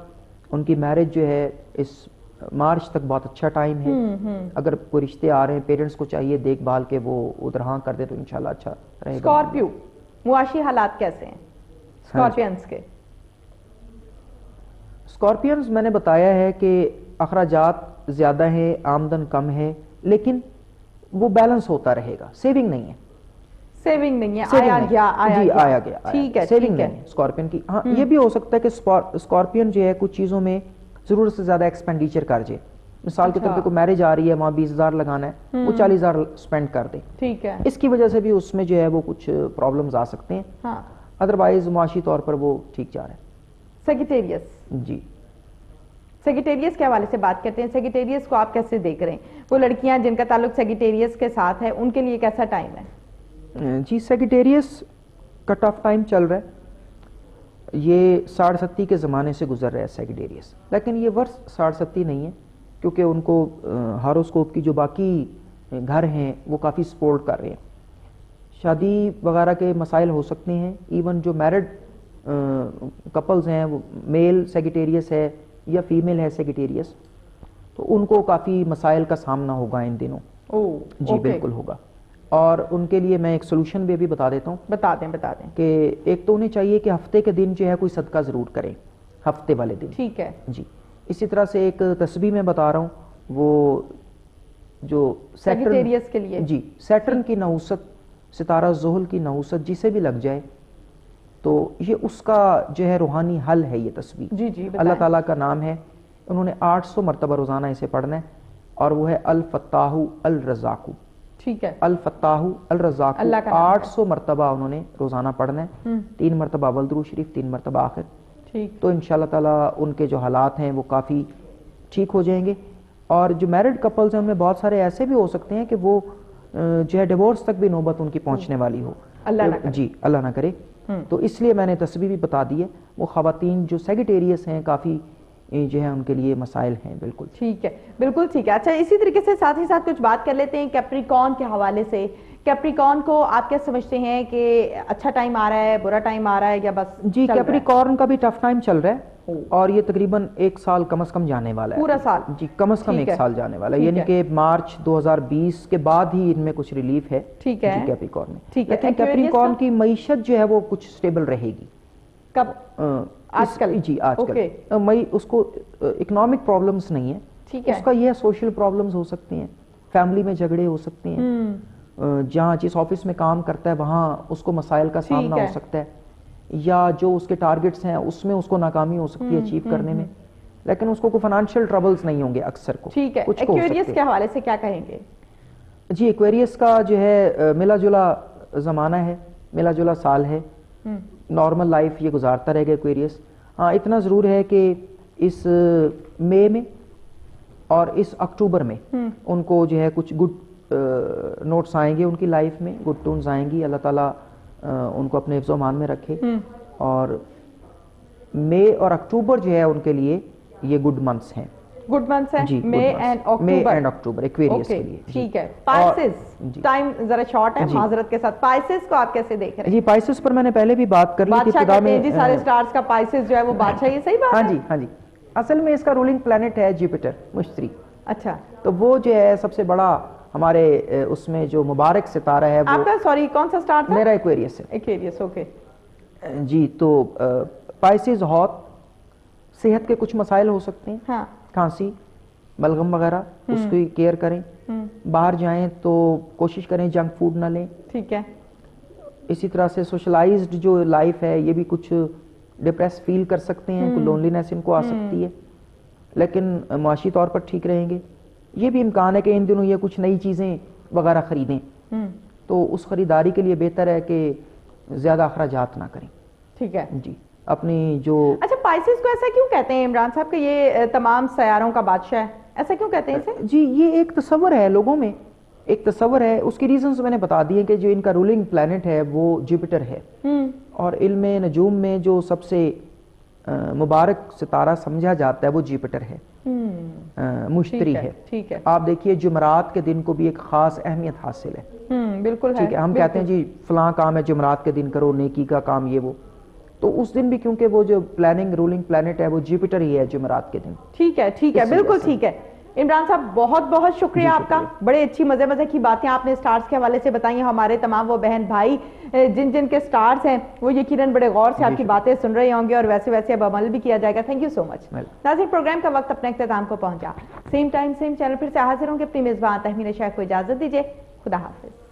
ان کی میرج جو ہے اس مارچ تک بہت اچھا ٹائم ہے۔ اگر کوئی رشتے آ رہے ہیں پیرنٹس کو چاہیے دیکھ بھال کے وہ ادھر ہاں کر دے تو انشاءاللہ اچھا رہے گا۔ اسکارپیو معاشی حالات کیسے ہیں؟ اسکارپینس کے۔ اسکارپینز میں نے بتایا ہے کہ اخراجات زیادہ ہیں آمدن کم ہے لیکن وہ بیلنس ہوتا رہے گا سیونگ نہیں ہے۔ سیونگ نہیں ہے آیا۔ گیا آیا گیا آیا گیا ٹھیک ہے سیونگ نہیں ہے اسکارپین کی ہاں یہ بھی ہو سکتا ہے کہ اسکارپین جو ہے کچھ چیزوں میں ضرورت سے زیادہ ایکسپینڈیچر کر جائے مثال کے طور پہ۔ کوئی میرج آ رہی ہے وہاں بیس ہزار لگانا ہے وہ چالیس ہزار اسپینڈ کر دے ٹھیک ہے اس کی وجہ سے بھی اس میں جو ہے وہ کچھ پرابلمز آ سکتے ہیں ہاں ادروائز معاشی طور پر وہ ٹھیک جا رہے ہیں جی سیکیٹیریس کے حوالے سے بات کرتے ہیں سیکیٹیریس کو آپ کیسے دیکھ رہے ہیں وہ لڑکیاں جن کا تعلق سیکیٹیریس کے ساتھ ہے ان کے لیے کیسا ٹائم ہے جی سیکیٹیریس کا ٹف ٹائم چل رہا ہے۔ یہ ساڑھ ستی کے زمانے سے گزر رہا ہے سیکیٹیریس لیکن یہ ورس ساڑھ ستی نہیں ہے کیونکہ ان کو ہاروسکوپ کی جو باقی گھر ہیں وہ کافی سپورٹ کر رہے ہیں۔ شادی وغیرہ کے مسائل ہو سکتے ہیں۔ ایون جو میرڈ کپلز ہیں وہ میل سیکیٹیریس ہے یا فیمیل ہے سیکیٹیریس تو ان کو کافی مسائل کا سامنا ہوگا ان دنوں۔ جی بالکل ہوگا۔ اور ان کے لیے میں ایک سولوشن بھی ابھی بتا دیتا ہوں۔ بتا دیں بتا دیں۔ کہ ایک تو انہیں چاہیے کہ ہفتے کے دن جو ہے کوئی صدقہ ضرور کریں ہفتے والے دن۔ ٹھیک ہے۔ جی۔ اسی طرح سے ایک تسبیح میں بتا رہا ہوں وہ جو Sagittarius کے لیے۔ جی سیٹرن کی نحوست ستارہ زحل کی نحوست جسے بھی لگ جائے تو یہ اس کا جو ہے روحانی حل ہے یہ تصویر جی جی اللہ تعالیٰ کا نام ہے۔ انہوں نے آٹھ سو مرتبہ روزانہ اسے پڑھنا ہے اور وہ ہے الفتاح الرزاقو۔ ٹھیک ہے۔ الفتاح الرزاق آٹھ سو مرتبہ انہوں نے روزانہ پڑھنا ہے۔ تین مرتبہ اول شریف تین مرتبہ آخر۔ ٹھیک۔ تو انشاءاللہ تعالیٰ ان کے جو حالات ہیں وہ کافی ٹھیک ہو جائیں گے۔ اور جو میرڈ کپلز ہیں ان میں بہت سارے ایسے بھی ہو سکتے ہیں کہ وہ جو ہے ڈیورس تک بھی نوبت ان کی پہنچنے والی ہو۔ اللہ نہ۔ جی اللہ نہ کرے۔ تو اس لیے میں نے تصویر بھی بتا دی ہے۔ وہ خواتین جو سیگیٹیریس ہیں کافی جو ہے ان کے لیے مسائل ہیں بالکل۔ ٹھیک ہے بالکل ٹھیک ہے۔ اچھا اسی طریقے سے ساتھ ہی ساتھ کچھ بات کر لیتے ہیں کیپریکون کے حوالے سے۔ کیپریکون کو آپ کیا سمجھتے ہیں کہ اچھا ٹائم آ رہا ہے برا ٹائم آ رہا ہے یا بس جی؟ کیپریکارن کا بھی ٹف ٹائم چل رہا ہے اور یہ تقریباً ایک سال کم از کم جانے والا ہے۔ پورا سال۔ جی کم از کم ایک۔ سال جانے والا ہے۔ یعنی۔ کہ مارچ دو ہزار بیس کے بعد ہی ان میں کچھ ریلیف ہے۔ ٹھیک ہے۔ جی کیپریکارن میں۔ ٹھیک ہے۔ لیکن کا؟ کی معیشت جو ہے وہ کچھ سٹیبل رہے گی۔ کب؟ آج کل؟ جی آج۔ کل۔ مئی اس کو اکنامک پرابلمز نہیں ہے ٹھیک ہے۔ اس کا یہ سوشل پرابلمز ہو سکتے ہیں۔ فیملی میں جھگڑے ہو سکتے ہیں۔ جہاں جس آفس میں کام کرتا ہے وہاں اس کو مسائل کا سامنا۔ ہو سکتا ہے۔ یا جو اس کے ٹارگٹس ہیں اس میں اس کو ناکامی ہو سکتی ہے اچیو کرنے میں۔ لیکن اس کو کوئی فائنانشیل ٹربلز نہیں ہوں گے اکثر کو۔ ٹھیک ہے۔ ایکویریس کے حوالے سے کیا کہیں گے۔ جی ایکویریس کا جو ہے ملا جلا زمانہ ہے ملا جلا سال ہے۔ نارمل لائف یہ گزارتا رہے گا ایکویریس ہاں اتنا ضرور ہے کہ اس مئی میں اور اس اکتوبر میں ان کو جو ہے کچھ گڈ نوٹس آئیں گے ان کی لائف میں گڈ ٹونز آئیں گی اللہ تعالیٰ ان کو اپنے حفظ و امان میں رکھے۔ اور مئی اور اکتوبر جو ہے ان کے لیے یہ گڈ منتھس ہیں۔ گڈ منتھ ہے جی May and October and October Aquarius کے لیے۔ جی۔ ٹھیک ہے۔ پائسز جی۔ ٹائم ذرا شارٹ ہے جی۔ معذرت کے ساتھ۔ پائسز کو آپ کیسے دیکھ رہے ہیں؟ جی پائسس پر میں نے پہلے بھی بات کر لی تھی ابتدا میں ہیں جی سارے سٹارز کا پائسز جو ہے وہ بادشاہ یہ صحیح بات ہاں ہے؟ جی ہاں جی۔ اصل میں اس کا رولنگ پلانٹ ہے جوپیٹر مشتری۔ اچھا۔ تو وہ جو ہے سب سے بڑا ہمارے اس میں جو مبارک ستارہ ہے آپ کا سوری کون سا سٹار تھا؟ میرا ایکویریس ہے۔ ایکویریس اوکے جی تو پائسز ہاتھ صحت کے کچھ مسائل ہو سکتے ہیں۔ ہاں۔ کھانسی بلغم وغیرہ اس کی کیئر کریں۔ باہر جائیں تو کوشش کریں جنک فوڈ نہ لیں۔ ٹھیک ہے۔ اسی طرح سے سوشلائزڈ جو لائف ہے یہ بھی کچھ ڈپریس فیل کر سکتے ہیں لونلینس ان کو آ سکتی ہے۔ لیکن معاشی طور پر ٹھیک رہیں گے۔ یہ بھی امکان ہے کہ ان دنوں یہ کچھ نئی چیزیں وغیرہ خریدیں۔ تو اس خریداری کے لیے بہتر ہے کہ زیادہ اخراجات نہ کریں۔ ٹھیک ہے۔ جی۔ اپنی جو اچھا پائسز کو ایسا کیوں کہتے ہیں؟ عمران صاحب کہ یہ تمام سیاروں کا بادشاہ ہے۔ ایسا کیوں کہتے ہیں اسے؟ جی یہ ایک تصور ہے لوگوں میں۔ ایک تصور ہے اس کی ریزنز میں نے بتا دیے کہ جو ان کا رولنگ پلانٹ ہے وہ جوپیٹر ہے۔ اور علم نجوم میں جو سب سے مبارک ستارہ سمجھا جاتا ہے وہ جوپیٹر ہے۔ مشتری ہے ہے۔ ٹھیک ہے۔ آپ دیکھیے جمعرات کے دن کو بھی ایک خاص اہمیت حاصل ہے۔ بالکل ٹھیک ہے ہم کہتے ہیں جی فلاں کام ہے جمعرات کے دن کرو نیکی کا کام یہ وہ۔ تو اس دن بھی کیونکہ وہ جو پلاننگ رولنگ پلانٹ ہے وہ جوپیٹر ہی ہے جمعرات کے دن۔ ٹھیک ہے ٹھیک ہے بالکل۔ ٹھیک ہے۔ عمران صاحب بہت بہت شکریہ جی، آپ کا۔ بڑے اچھی مزے مزے کی باتیں آپ نے سٹارز کے حوالے سے بتائی ہیں ہمارے تمام وہ بہن بھائی جن جن کے سٹارز ہیں وہ یقیناً بڑے غور سے جی، آپ کی۔ باتیں سن رہے ہوں گے اور ویسے ویسے اب عمل بھی کیا جائے گا۔ تھینک یو سو مچ. ناظرین پروگرام کا وقت اپنے اختتام کو پہنچا۔ سیم ٹائم سیم چینل پھر سے حاضر ہوں گے۔ اپنی میزبان تحمین شیخ کو اجازت دیجیے خدا حافظ۔